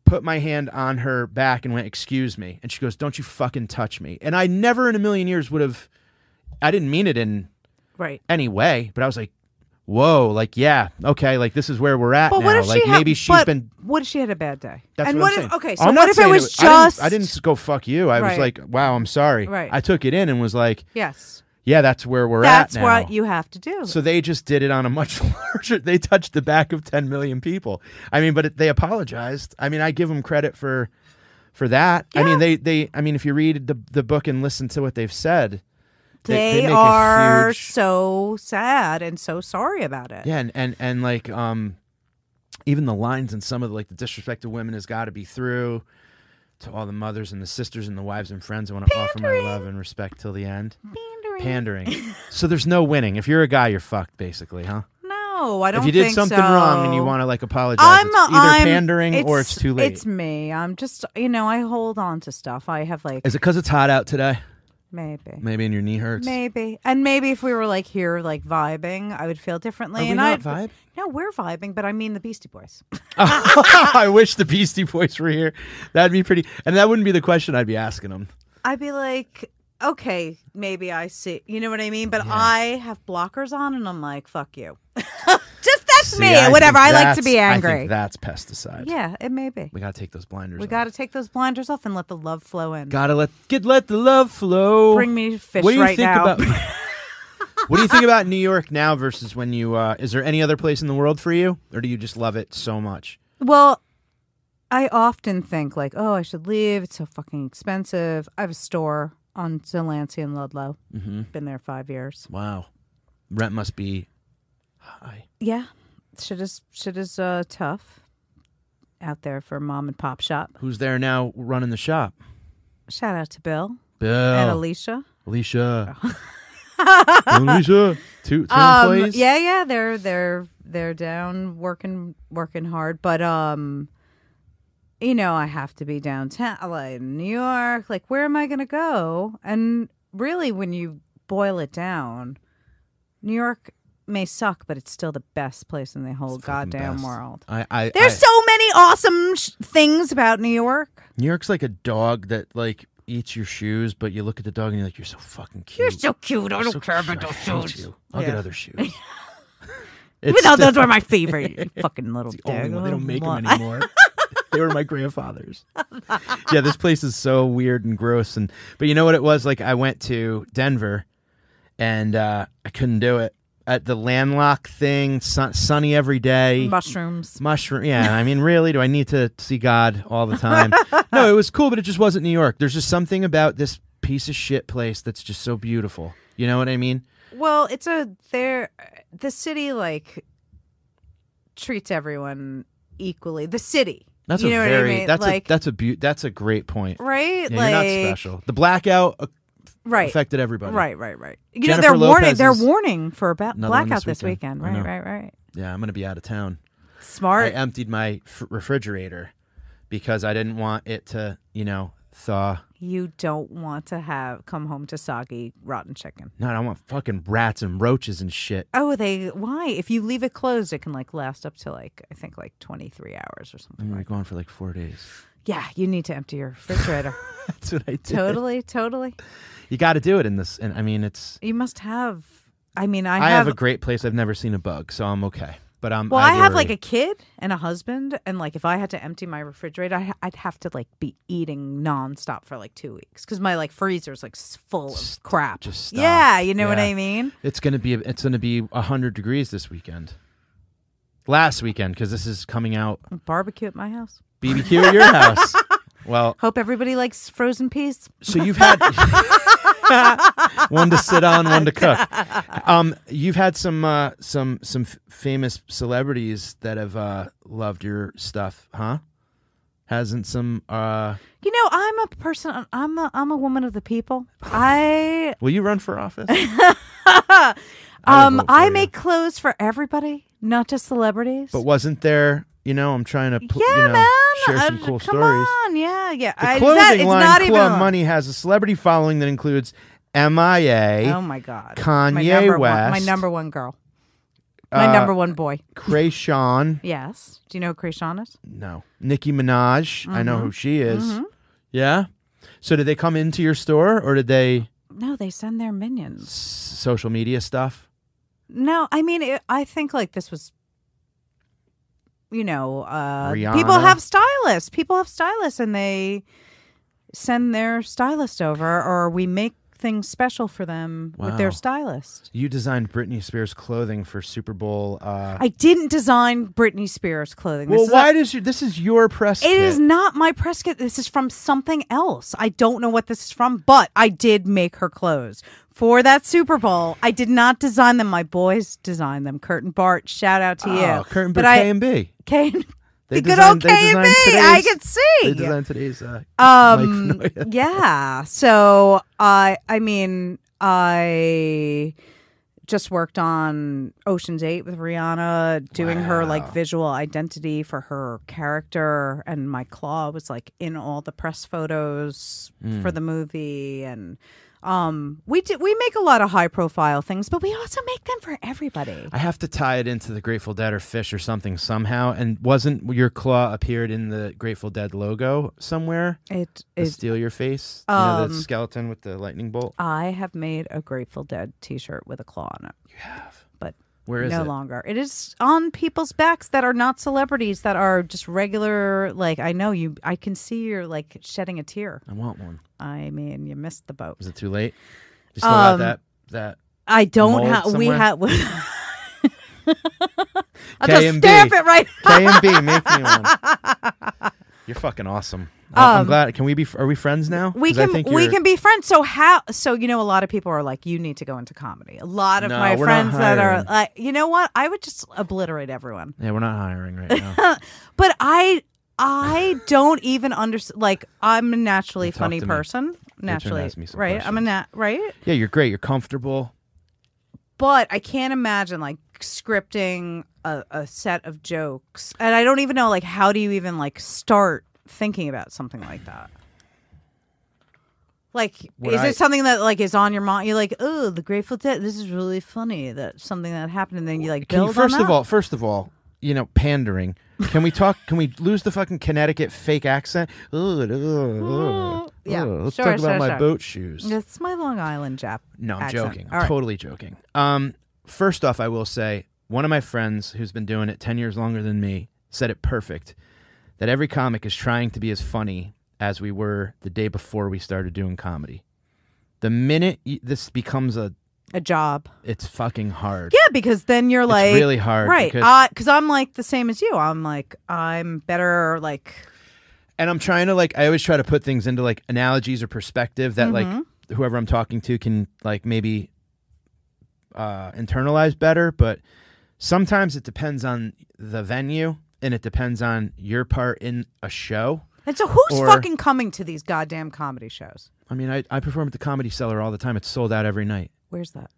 Speaker 1: put my hand on her back and went, "Excuse me," and she goes, "Don't you fucking touch me," and I never in a million years would have, I didn't mean it in
Speaker 3: Right.
Speaker 1: any way, but I was like. Whoa, like yeah, okay, like this is where we're at
Speaker 3: But
Speaker 1: now.
Speaker 3: what if
Speaker 1: like
Speaker 3: she had,
Speaker 1: maybe she's
Speaker 3: but
Speaker 1: been
Speaker 3: What if she had a bad day?
Speaker 1: that's
Speaker 3: and
Speaker 1: what, I'm
Speaker 3: if
Speaker 1: saying.
Speaker 3: okay?
Speaker 1: I'm
Speaker 3: So
Speaker 1: not
Speaker 3: what if it
Speaker 1: saying
Speaker 3: was
Speaker 1: I didn't-
Speaker 3: just
Speaker 1: I didn't, go fuck you. I was
Speaker 3: Right.
Speaker 1: like, wow, I'm sorry.
Speaker 3: Right.
Speaker 1: I took it in and was like,
Speaker 3: Yes,
Speaker 1: yeah, that's where we're
Speaker 3: that's
Speaker 1: at now.
Speaker 3: what you have to do.
Speaker 1: so they just did it on a much [LAUGHS] larger. They touched the back of 10 million people. I mean, but it, they apologized. I mean, I give them credit for for that. I mean, they they. I mean, if you read the the book and listen to what they've said, they,
Speaker 3: they,
Speaker 1: they
Speaker 3: are
Speaker 1: huge-
Speaker 3: so sad and so sorry about it.
Speaker 1: Yeah, and, and and like um, even the lines and some of the, like the disrespect to women has got to be through. To all the mothers and the sisters and the wives and friends, I want to offer my love and respect till the end.
Speaker 3: Pandering.
Speaker 1: Pandering. [LAUGHS] so there's no winning. If you're a guy, you're fucked, basically, huh?
Speaker 3: No, I don't.
Speaker 1: if you did something
Speaker 3: so.
Speaker 1: wrong and you want to like apologize,
Speaker 3: I'm
Speaker 1: it's either
Speaker 3: I'm-
Speaker 1: pandering or it's too late.
Speaker 3: It's me. I'm just you know I hold on to stuff. I have like
Speaker 1: Is it because it's hot out today?
Speaker 3: Maybe.
Speaker 1: Maybe and your knee hurts.
Speaker 3: Maybe, and maybe if we were like here, like vibing, I would feel differently.
Speaker 1: Are we
Speaker 3: and
Speaker 1: not
Speaker 3: I'd
Speaker 1: vibe?
Speaker 3: No, we're vibing, but I mean the Beastie Boys. [LAUGHS] [LAUGHS]
Speaker 1: I wish the Beastie Boys were here. That'd be pretty. And that wouldn't be the question I'd be asking them.
Speaker 3: I'd be like, okay, maybe I see. You know what I mean? But
Speaker 1: Yeah.
Speaker 3: I have blockers on, and I'm like, fuck you. [LAUGHS] Just that's
Speaker 1: See,
Speaker 3: me.
Speaker 1: I
Speaker 3: Whatever.
Speaker 1: think
Speaker 3: I like to
Speaker 1: that's-
Speaker 3: be
Speaker 1: I
Speaker 3: angry.
Speaker 1: think that's pesticide.
Speaker 3: yeah, it may be.
Speaker 1: We gotta take those blinders.
Speaker 3: We
Speaker 1: off.
Speaker 3: got to take those blinders off and let the love flow in.
Speaker 1: Gotta let get let the love flow.
Speaker 3: Bring me fish
Speaker 1: what do you
Speaker 3: right
Speaker 1: think
Speaker 3: now.
Speaker 1: about? [LAUGHS] what do you think about New York now versus when you? Uh, is there any other place in the world for you, or do you just love it so much?
Speaker 3: Well, I often think like, oh, I should leave. It's so fucking expensive. I have a store on Delancey and Ludlow.
Speaker 1: Mm-hmm.
Speaker 3: Been there five years.
Speaker 1: Wow, rent must be high.
Speaker 3: Yeah, shit is shit is uh, tough out there for mom and pop shop.
Speaker 1: Who's there now running the shop?
Speaker 3: Shout out to Bill
Speaker 1: Bill,
Speaker 3: and Alicia.
Speaker 1: Alicia, [LAUGHS] Alicia, two, two
Speaker 3: Um,
Speaker 1: employees.
Speaker 3: yeah, yeah, they're they're they're down working working hard, but um, you know, I have to be downtown, like New York. Like, where am I going to go? And really, when you boil it down, New York may suck, but it's still the best place in the whole
Speaker 1: It's fucking
Speaker 3: goddamn
Speaker 1: best.
Speaker 3: world.
Speaker 1: I, I,
Speaker 3: There's
Speaker 1: I-
Speaker 3: so many awesome sh- things about New York.
Speaker 1: New York's like a dog that like eats your shoes, but you look at the dog and you're like, you're so fucking cute.
Speaker 3: You're so cute. I don't care about those shoes.
Speaker 1: you. I'll get
Speaker 3: Yeah.
Speaker 1: other shoes. [LAUGHS]
Speaker 3: Even
Speaker 1: It's
Speaker 3: though those were my favorite, you [LAUGHS] fucking little
Speaker 1: the only one. They don't make them anymore. [LAUGHS] they were my grandfather's. yeah, this place is so weird and gross. And but you know what it was like? I went to Denver, and uh, I couldn't do it at the landlocked thing. Sun, sunny every day.
Speaker 3: Mushrooms.
Speaker 1: Mushroom. Yeah, I mean, really, do I need to see God all the time? [LAUGHS] no, it was cool, but it just wasn't New York. There's just something about this piece of shit place that's just so beautiful. You know what I mean?
Speaker 3: Well, it's a there. The city like treats everyone equally. The city.
Speaker 1: That's
Speaker 3: you
Speaker 1: a
Speaker 3: know
Speaker 1: very
Speaker 3: what I mean?
Speaker 1: that's
Speaker 3: like
Speaker 1: a that's a beau- that's a great point.
Speaker 3: right,
Speaker 1: Yeah,
Speaker 3: like
Speaker 1: you're not special. The blackout uh,
Speaker 3: right,
Speaker 1: affected everybody.
Speaker 3: right, right, right. You
Speaker 1: Jennifer
Speaker 3: know they're warning. They're warning for a ba- blackout
Speaker 1: this
Speaker 3: this
Speaker 1: weekend.
Speaker 3: weekend. Right, right, right.
Speaker 1: Yeah, I'm gonna be out of town.
Speaker 3: Smart.
Speaker 1: I emptied my f- refrigerator because I didn't want it to, you know, thaw.
Speaker 3: you don't want to have come home to soggy rotten chicken.
Speaker 1: No, I don't want fucking rats and roaches and shit.
Speaker 3: Oh, they why? If you leave it closed, it can like last up to like I think like twenty three hours or something.
Speaker 1: I'm be
Speaker 3: like
Speaker 1: gone for like four days.
Speaker 3: Yeah, you need to empty your refrigerator. [LAUGHS]
Speaker 1: That's what I did.
Speaker 3: totally, totally.
Speaker 1: You got to do it in this. And I mean, it's.
Speaker 3: You must have. I mean, I,
Speaker 1: I, have, a great place. I've never seen a bug, so I'm okay. But I'm.
Speaker 3: Well, I, have like a kid and a husband, and like if I had to empty my refrigerator, I, I'd have to like be eating nonstop for like two weeks because my like freezer's like full of crap.
Speaker 1: just stop.
Speaker 3: yeah, you know what I mean.
Speaker 1: It's gonna be. It's gonna be hundred degrees this weekend. Last weekend, because this is coming out.
Speaker 3: Barbecue at my house.
Speaker 1: BBQ at your house. [LAUGHS] Well,
Speaker 3: Hope everybody likes frozen peas.
Speaker 1: so you've had [LAUGHS] one to sit on, one to cook. Um, you've had some uh, some some f- famous celebrities that have uh, loved your stuff, huh? Hasn't some? Uh,
Speaker 3: You know, I'm a person. I'm a I'm a woman of the people. I
Speaker 1: will you run for office? [LAUGHS] I would
Speaker 3: um
Speaker 1: vote for
Speaker 3: I
Speaker 1: you.
Speaker 3: make clothes for everybody, not just celebrities.
Speaker 1: But wasn't there? You know, I'm trying to put,
Speaker 3: yeah,
Speaker 1: you know,
Speaker 3: man.
Speaker 1: share
Speaker 3: uh,
Speaker 1: some cool
Speaker 3: come
Speaker 1: stories.
Speaker 3: on, yeah, yeah.
Speaker 1: The
Speaker 3: I-
Speaker 1: clothing
Speaker 3: that- it's
Speaker 1: line
Speaker 3: not
Speaker 1: Claw
Speaker 3: even
Speaker 1: Money has a celebrity following that includes MIA,
Speaker 3: Oh my god, my
Speaker 1: Kanye
Speaker 3: number One, my number one girl, my
Speaker 1: uh,
Speaker 3: number one boy.
Speaker 1: Kreayshawn, [LAUGHS]
Speaker 3: Yes. Do you know who Kreayshawn is?
Speaker 1: no, Nicki Minaj. I know
Speaker 3: Mhm.
Speaker 1: who she is.
Speaker 3: Mhm.
Speaker 1: Yeah. So did they come into your store or did they
Speaker 3: No, they send their
Speaker 1: s-
Speaker 3: minions.
Speaker 1: social media stuff?
Speaker 3: No, I mean, it, I think like this was, you know, uh, people have stylists. People have stylists, and they send their stylist over, or we make things special for them with their stylist.
Speaker 1: You designed Britney Spears clothing for Super Bowl. Uh,
Speaker 3: I didn't design Britney Spears clothing.
Speaker 1: Well, why does you? This is your press.
Speaker 3: It
Speaker 1: kit.
Speaker 3: is not my press kit. This is from something else. I don't know what this is from, but I did make her clothes for that Super Bowl. I did not design them. My boys designed them. Kurt and Bart, shout out to
Speaker 1: Oh,
Speaker 3: you. But
Speaker 1: But
Speaker 3: I-
Speaker 1: K and B.
Speaker 3: K-
Speaker 1: They
Speaker 3: the good
Speaker 1: designed-
Speaker 3: old K and B. I can see.
Speaker 1: They designed today's. Uh,
Speaker 3: Um, [LAUGHS] yeah. So I, I mean, I just worked on Ocean's Eight with Rihanna, doing her like visual identity for her character, and my claw was like in all the press photos
Speaker 1: Mm.
Speaker 3: for the movie, and um, we do, we make a lot of high profile things, but we also make them for everybody.
Speaker 1: I have to tie it into the Grateful Dead or Phish or something somehow. And wasn't your claw appeared in the Grateful Dead logo somewhere?
Speaker 3: It is.
Speaker 1: steal your face. you know, the
Speaker 3: Um,
Speaker 1: skeleton with the lightning bolt.
Speaker 3: I have made a Grateful Dead T-shirt with a claw on it.
Speaker 1: You have. Where is
Speaker 3: no
Speaker 1: it?
Speaker 3: longer. It is on people's backs that are not celebrities that are just regular. Like I know you, I can see you're like shedding a tear.
Speaker 1: I want one.
Speaker 3: I mean, you missed the boat.
Speaker 1: Is it too late? You still
Speaker 3: Um,
Speaker 1: that that
Speaker 3: I don't have. We have. [LAUGHS] I'll just stamp it right.
Speaker 1: K and B? Make me one. [LAUGHS] You're fucking awesome. I- I'm
Speaker 3: Um,
Speaker 1: glad. Can we be? Are we friends now?
Speaker 3: We can
Speaker 1: think
Speaker 3: we can be friends. So how? So you know, a lot of people are like, you need to go into comedy. A lot of
Speaker 1: No,
Speaker 3: my friends that are like, you know what? I would just obliterate everyone.
Speaker 1: Yeah, we're not hiring right now. [LAUGHS]
Speaker 3: But I I don't even understand. Like, I'm a naturally
Speaker 1: Talk
Speaker 3: funny
Speaker 1: me.
Speaker 3: person. Naturally,
Speaker 1: me some
Speaker 3: right? I'm a nat, right?
Speaker 1: Yeah, you're great. You're comfortable.
Speaker 3: But I can't imagine like scripting a, a set of jokes, and I don't even know like how do you even like start thinking about something like that. Like, is
Speaker 1: I-
Speaker 3: it something that like is on your mind? You're like, oh, the Grateful Dead. This is really funny. That something that happened, and then you like
Speaker 1: Can
Speaker 3: build
Speaker 1: you first
Speaker 3: on
Speaker 1: of
Speaker 3: that?
Speaker 1: all, first of all, you know, pandering. Can we talk? Can we lose the fucking Connecticut fake accent? Ugh, ugh, ugh,
Speaker 3: Yeah.
Speaker 1: Let's
Speaker 3: sure,
Speaker 1: talk about
Speaker 3: sure,
Speaker 1: my
Speaker 3: sure.
Speaker 1: boat shoes.
Speaker 3: It's my Long Island Jap.
Speaker 1: No, I'm
Speaker 3: accent.
Speaker 1: joking.
Speaker 3: All right.
Speaker 1: Totally joking. Um, first off, I will say one of my friends who's been doing it ten years longer than me said it perfect. That every comic is trying to be as funny as we were the day before we started doing comedy. The minute y- this becomes a,
Speaker 3: A job.
Speaker 1: it's fucking hard.
Speaker 3: Yeah, because then you're like
Speaker 1: it's really hard.
Speaker 3: right.
Speaker 1: because-
Speaker 3: Because I'm like the same as you. I'm like I'm better. Like
Speaker 1: and I'm trying to like I always try to put things into like analogies or perspective that
Speaker 3: Mm-hmm.
Speaker 1: like whoever I'm talking to can like maybe uh internalize better, but sometimes it depends on the venue and it depends on your part in a show.
Speaker 3: And so who's
Speaker 1: Or-
Speaker 3: fucking coming to these goddamn comedy shows?
Speaker 1: I mean, I, I perform at the Comedy Cellar all the time. It's sold out every night.
Speaker 3: Where's that?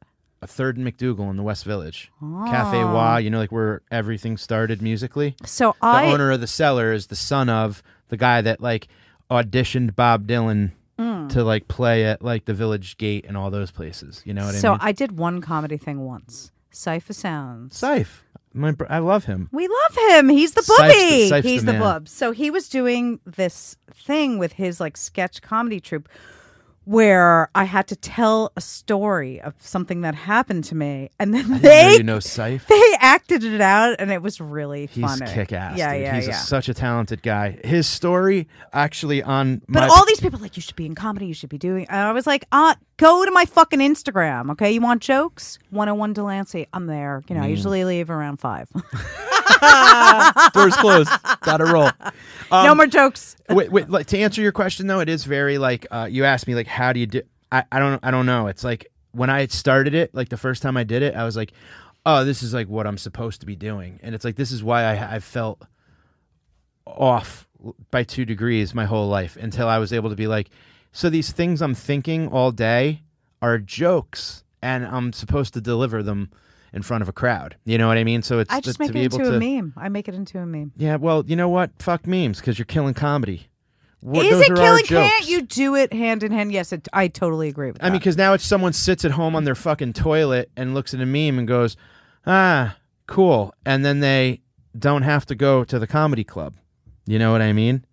Speaker 1: A third in MacDougal in the West Village. Cafe Wha, you know, like where everything started musically.
Speaker 3: So
Speaker 1: The
Speaker 3: I
Speaker 1: owner of the cellar is the son of the guy that like auditioned Bob Dylan
Speaker 3: Mm.
Speaker 1: to like play at like the Village Gate and all those places. You know what
Speaker 3: so
Speaker 1: I mean?
Speaker 3: So I did one comedy thing once. Cipha Sounds.
Speaker 1: Syph, my I love him.
Speaker 3: We love him. He's the booby. He's
Speaker 1: the
Speaker 3: the. So he was doing this thing with his like sketch comedy troupe where I had to tell a story of something that happened to me and then
Speaker 1: I didn't know
Speaker 3: they
Speaker 1: you know Syph.
Speaker 3: they acted it out and it was really
Speaker 1: He's
Speaker 3: funny.
Speaker 1: kick ass.
Speaker 3: Yeah,
Speaker 1: dude.
Speaker 3: yeah,
Speaker 1: He's
Speaker 3: yeah.
Speaker 1: A, such a talented guy. His story actually on
Speaker 3: But all these people like, you should be in comedy, you should be doing. And I was like, uh, go to my fucking Instagram, okay? You want jokes? 101 Delancey, I'm there. You know, I usually leave around five. [LAUGHS]
Speaker 1: doors closed. Gotta roll. Um,
Speaker 3: no more jokes.
Speaker 1: wait, wait, like, to answer your question though, it is very like uh, you asked me like how do you do? I, I don't I don't know. It's like when I started it, like the first time I did it, I was like, oh, this is like what I'm supposed to be doing, and it's like this is why I I felt off by two degrees my whole life until I was able to be like, so these things I'm thinking all day are jokes, and I'm supposed to deliver them in front of a crowd. You know what I mean? So it's
Speaker 3: I just make it into
Speaker 1: to
Speaker 3: a meme. I make it into a meme.
Speaker 1: yeah, well, you know what? Fuck memes because you're killing comedy. What,
Speaker 3: Is it killing? Can't you do it hand in hand? Yes, it, I totally agree with that.
Speaker 1: I mean, because now it's someone sits at home on their fucking toilet and looks at a meme and goes, ah, cool. And then they don't have to go to the comedy club. You know what I mean?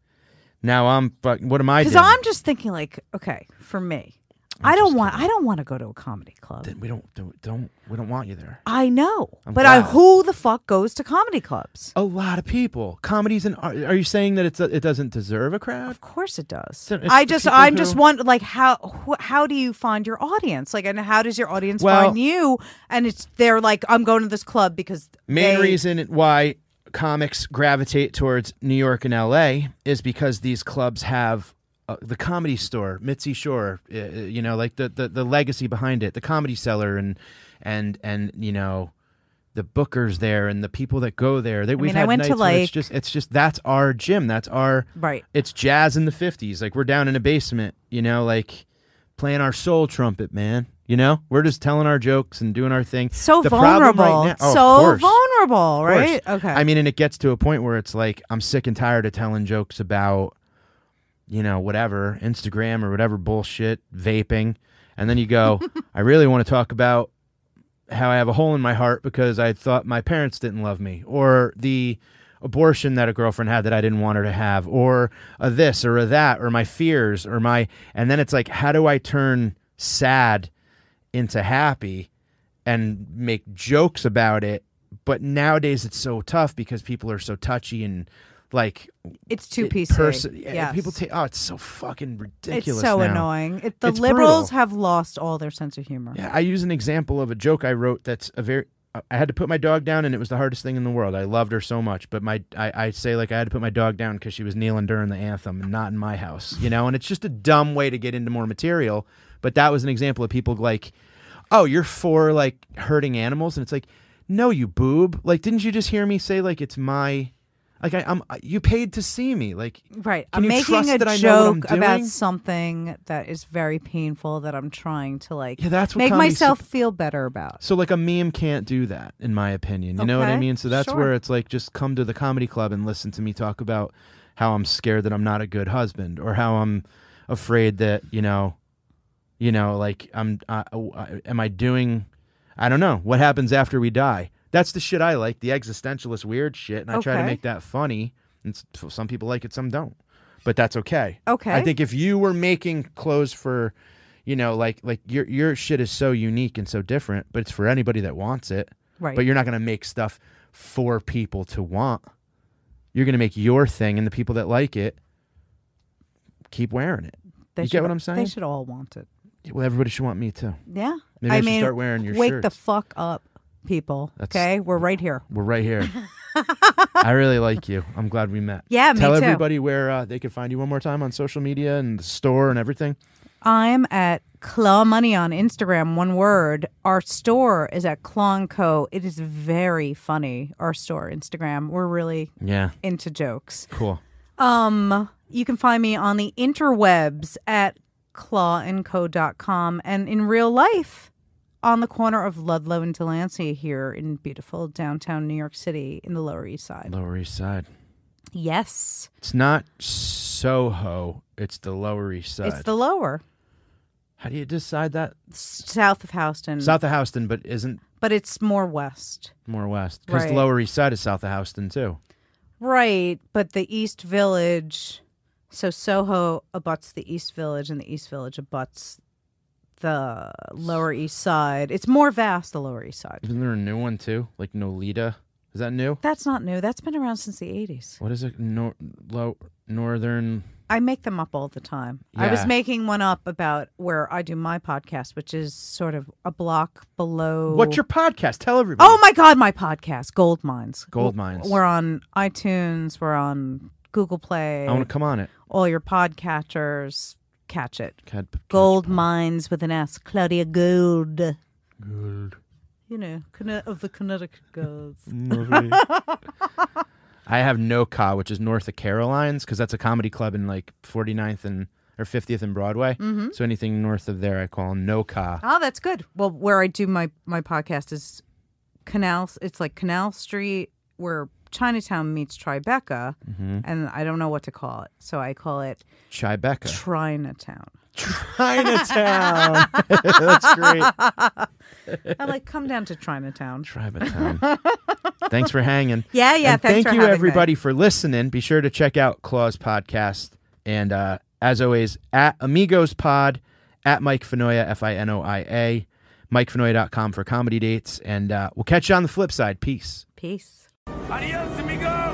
Speaker 1: Now I'm, fuck, what am I
Speaker 3: because? I'm just thinking, like, okay, for me, I don't want. I don't want to go to a comedy club.
Speaker 1: Then we don't, don't, don't, we don't want you there.
Speaker 3: I know,
Speaker 1: I'm
Speaker 3: but I
Speaker 1: glad.
Speaker 3: who the fuck goes to comedy clubs?
Speaker 1: A lot of people. Comedy's an art. Are you saying that it's a, it doesn't deserve a crowd?
Speaker 3: Of course it does.
Speaker 1: It's
Speaker 3: I
Speaker 1: the
Speaker 3: just,
Speaker 1: people
Speaker 3: I'm just
Speaker 1: who-
Speaker 3: wondering, like, how wh- how do you find your audience? Like, and how does your audience
Speaker 1: Well-
Speaker 3: find you? And it's they're like, I'm going to this club because
Speaker 1: Main
Speaker 3: they-
Speaker 1: reason why comics gravitate towards New York and LA is because these clubs have uh, the comedy store, Mitzi Shore, uh, uh, you know, like the, the the legacy behind it, the comedy cellar and and and you know the bookers there and the people that go there. They, we've
Speaker 3: mean, I went to, like-
Speaker 1: it's just it's just that's our gym. That's our
Speaker 3: right.
Speaker 1: it's jazz in the 50s. Like we're down in a basement, you know, like playing our soul trumpet, man. You know, we're just telling our jokes and doing our thing.
Speaker 3: So
Speaker 1: The problem right
Speaker 3: vulnerable,
Speaker 1: now- oh,
Speaker 3: so
Speaker 1: course.
Speaker 3: vulnerable, right? Okay.
Speaker 1: I mean, and it gets to a point where it's like I'm sick and tired of telling jokes about, you know, whatever Instagram or whatever bullshit, vaping, and then you go, [LAUGHS] I really want to talk about how I have a hole in my heart because I thought my parents didn't love me, or the abortion that a girlfriend had that I didn't want her to have, or a this or a that, or my fears, or my, and then it's like, how do I turn sad into happy and make jokes about it? But nowadays it's so tough because people are so touchy and like
Speaker 3: it's too
Speaker 1: it- eh,
Speaker 3: PC.
Speaker 1: person- yeah, eh,
Speaker 3: yes.
Speaker 1: People take oh, it's so fucking ridiculous.
Speaker 3: it's so
Speaker 1: now.
Speaker 3: annoying. It, the
Speaker 1: It's
Speaker 3: liberals
Speaker 1: brutal.
Speaker 3: have lost all their sense of humor.
Speaker 1: Yeah, I use an example of a joke I wrote that's a very. I had to put my dog down, and it was the hardest thing in the world. I loved her so much, but my I, I say like I had to put my dog down because she was kneeling during the anthem, and not in my house, you know. And it's just a dumb way to get into more material. But that was an example of people like, oh, you're for like hurting animals, and it's like, no, you boob. Like, didn't you just hear me say like it's my Like I, I'm, you paid to see me. Like
Speaker 3: Right. I'm making a
Speaker 1: that I know
Speaker 3: joke about something that is very painful that I'm trying to like
Speaker 1: yeah, that's what
Speaker 3: make myself feel better about.
Speaker 1: So like a meme can't do that, in my opinion. You know what I mean? So that's
Speaker 3: sure.
Speaker 1: where it's like just come to the comedy club and listen to me talk about how I'm scared that I'm not a good husband or how I'm afraid that you know, you know, like I'm. Uh, am I doing? I don't know what happens after we die. That's the shit I like, the existentialist weird shit, and I try to
Speaker 3: Okay.
Speaker 1: make that funny. And s- some people like it, some don't, but that's okay.
Speaker 3: Okay.
Speaker 1: I think if you were making clothes for, you know, like like your your shit is so unique and so different, but it's for anybody that wants it.
Speaker 3: Right.
Speaker 1: But you're not going to make stuff for people to want. You're going to make your thing, and the people that like it keep wearing it.
Speaker 3: They
Speaker 1: you
Speaker 3: should,
Speaker 1: get what I'm saying?
Speaker 3: They should all want it.
Speaker 1: Well, everybody should want me too.
Speaker 3: Yeah.
Speaker 1: Maybe I,
Speaker 3: I
Speaker 1: should
Speaker 3: mean,
Speaker 1: start wearing your
Speaker 3: wake
Speaker 1: shirts.
Speaker 3: the fuck up, people.
Speaker 1: That's-
Speaker 3: okay, we're right here.
Speaker 1: We're right here. [LAUGHS] I really like you. I'm glad we met.
Speaker 3: Yeah, me
Speaker 1: Tell
Speaker 3: too.
Speaker 1: everybody where uh, they can find you one more time on social media and the store and everything.
Speaker 3: I'm at Claw Money on Instagram. One word. Our store is at Claw and Co. It is very funny. Our store Instagram. We're really
Speaker 1: Yeah,
Speaker 3: into jokes.
Speaker 1: cool.
Speaker 3: Um, you can find me on the interwebs at clawandco.com and in real life on the corner of Ludlow and Delancey here in beautiful downtown New York City in the Lower East Side.
Speaker 1: Lower East Side.
Speaker 3: Yes,
Speaker 1: It's not Soho. It's the Lower East Side.
Speaker 3: it's the lower
Speaker 1: How do you decide that?
Speaker 3: south of Houston,
Speaker 1: South of Houston, but isn't
Speaker 3: but it's more west.
Speaker 1: more west because
Speaker 3: Right.
Speaker 1: the Lower East Side is south of Houston too.
Speaker 3: Right, but the East Village, so Soho abuts the East Village, and the East Village abuts the Lower East Side. It's more vast, the Lower East Side.
Speaker 1: Isn't there a new one too? Like Nolita? Is that new?
Speaker 3: That's not new. That's been around since the 80s.
Speaker 1: What is it? Nor- low northern.
Speaker 3: I make them up all the time. I was
Speaker 1: Yeah.
Speaker 3: making one up about where I do my podcast, which is sort of a block below.
Speaker 1: What's your podcast? Tell everybody.
Speaker 3: Oh my God, my podcast, Gold Mines.
Speaker 1: Gold Mines.
Speaker 3: We're on iTunes. We're on Google Play.
Speaker 1: I want to come on it.
Speaker 3: all your podcatchers catch it.
Speaker 1: Cad-
Speaker 3: Gold Mines with an S. Claudia Gold.
Speaker 1: Gold.
Speaker 3: You know, Conne- of the Connecticut Golds. [LAUGHS]
Speaker 1: I have NoCa, which is north of Carolines, because that's a comedy club in like 49th and or 50th and Broadway. Mm-hmm. So anything north of there, I call NoCa.
Speaker 3: Oh, that's good. Well, where I do my my podcast is Canal. It's like Canal Street where Chinatown meets Tribeca,
Speaker 1: Mm-hmm.
Speaker 3: and I don't know what to call it, so I call it
Speaker 1: Tribeca.
Speaker 3: Chinatown.
Speaker 1: Chinatown. [LAUGHS] that's great.
Speaker 3: I'm like, come down to Chinatown.
Speaker 1: Tribatown. Thanks for hanging. [LAUGHS]
Speaker 3: Yeah, yeah.
Speaker 1: and
Speaker 3: thanks
Speaker 1: thank
Speaker 3: for
Speaker 1: you
Speaker 3: having me.
Speaker 1: everybody for listening. Be sure to check out Claw's podcast. And uh, as always, at Amigos Pod, at Mike Finoia, F I N O I A, MikeFinoia.com for comedy dates. And uh, we'll catch you on the flip side. Peace.
Speaker 3: Peace.
Speaker 2: Adios, amigos.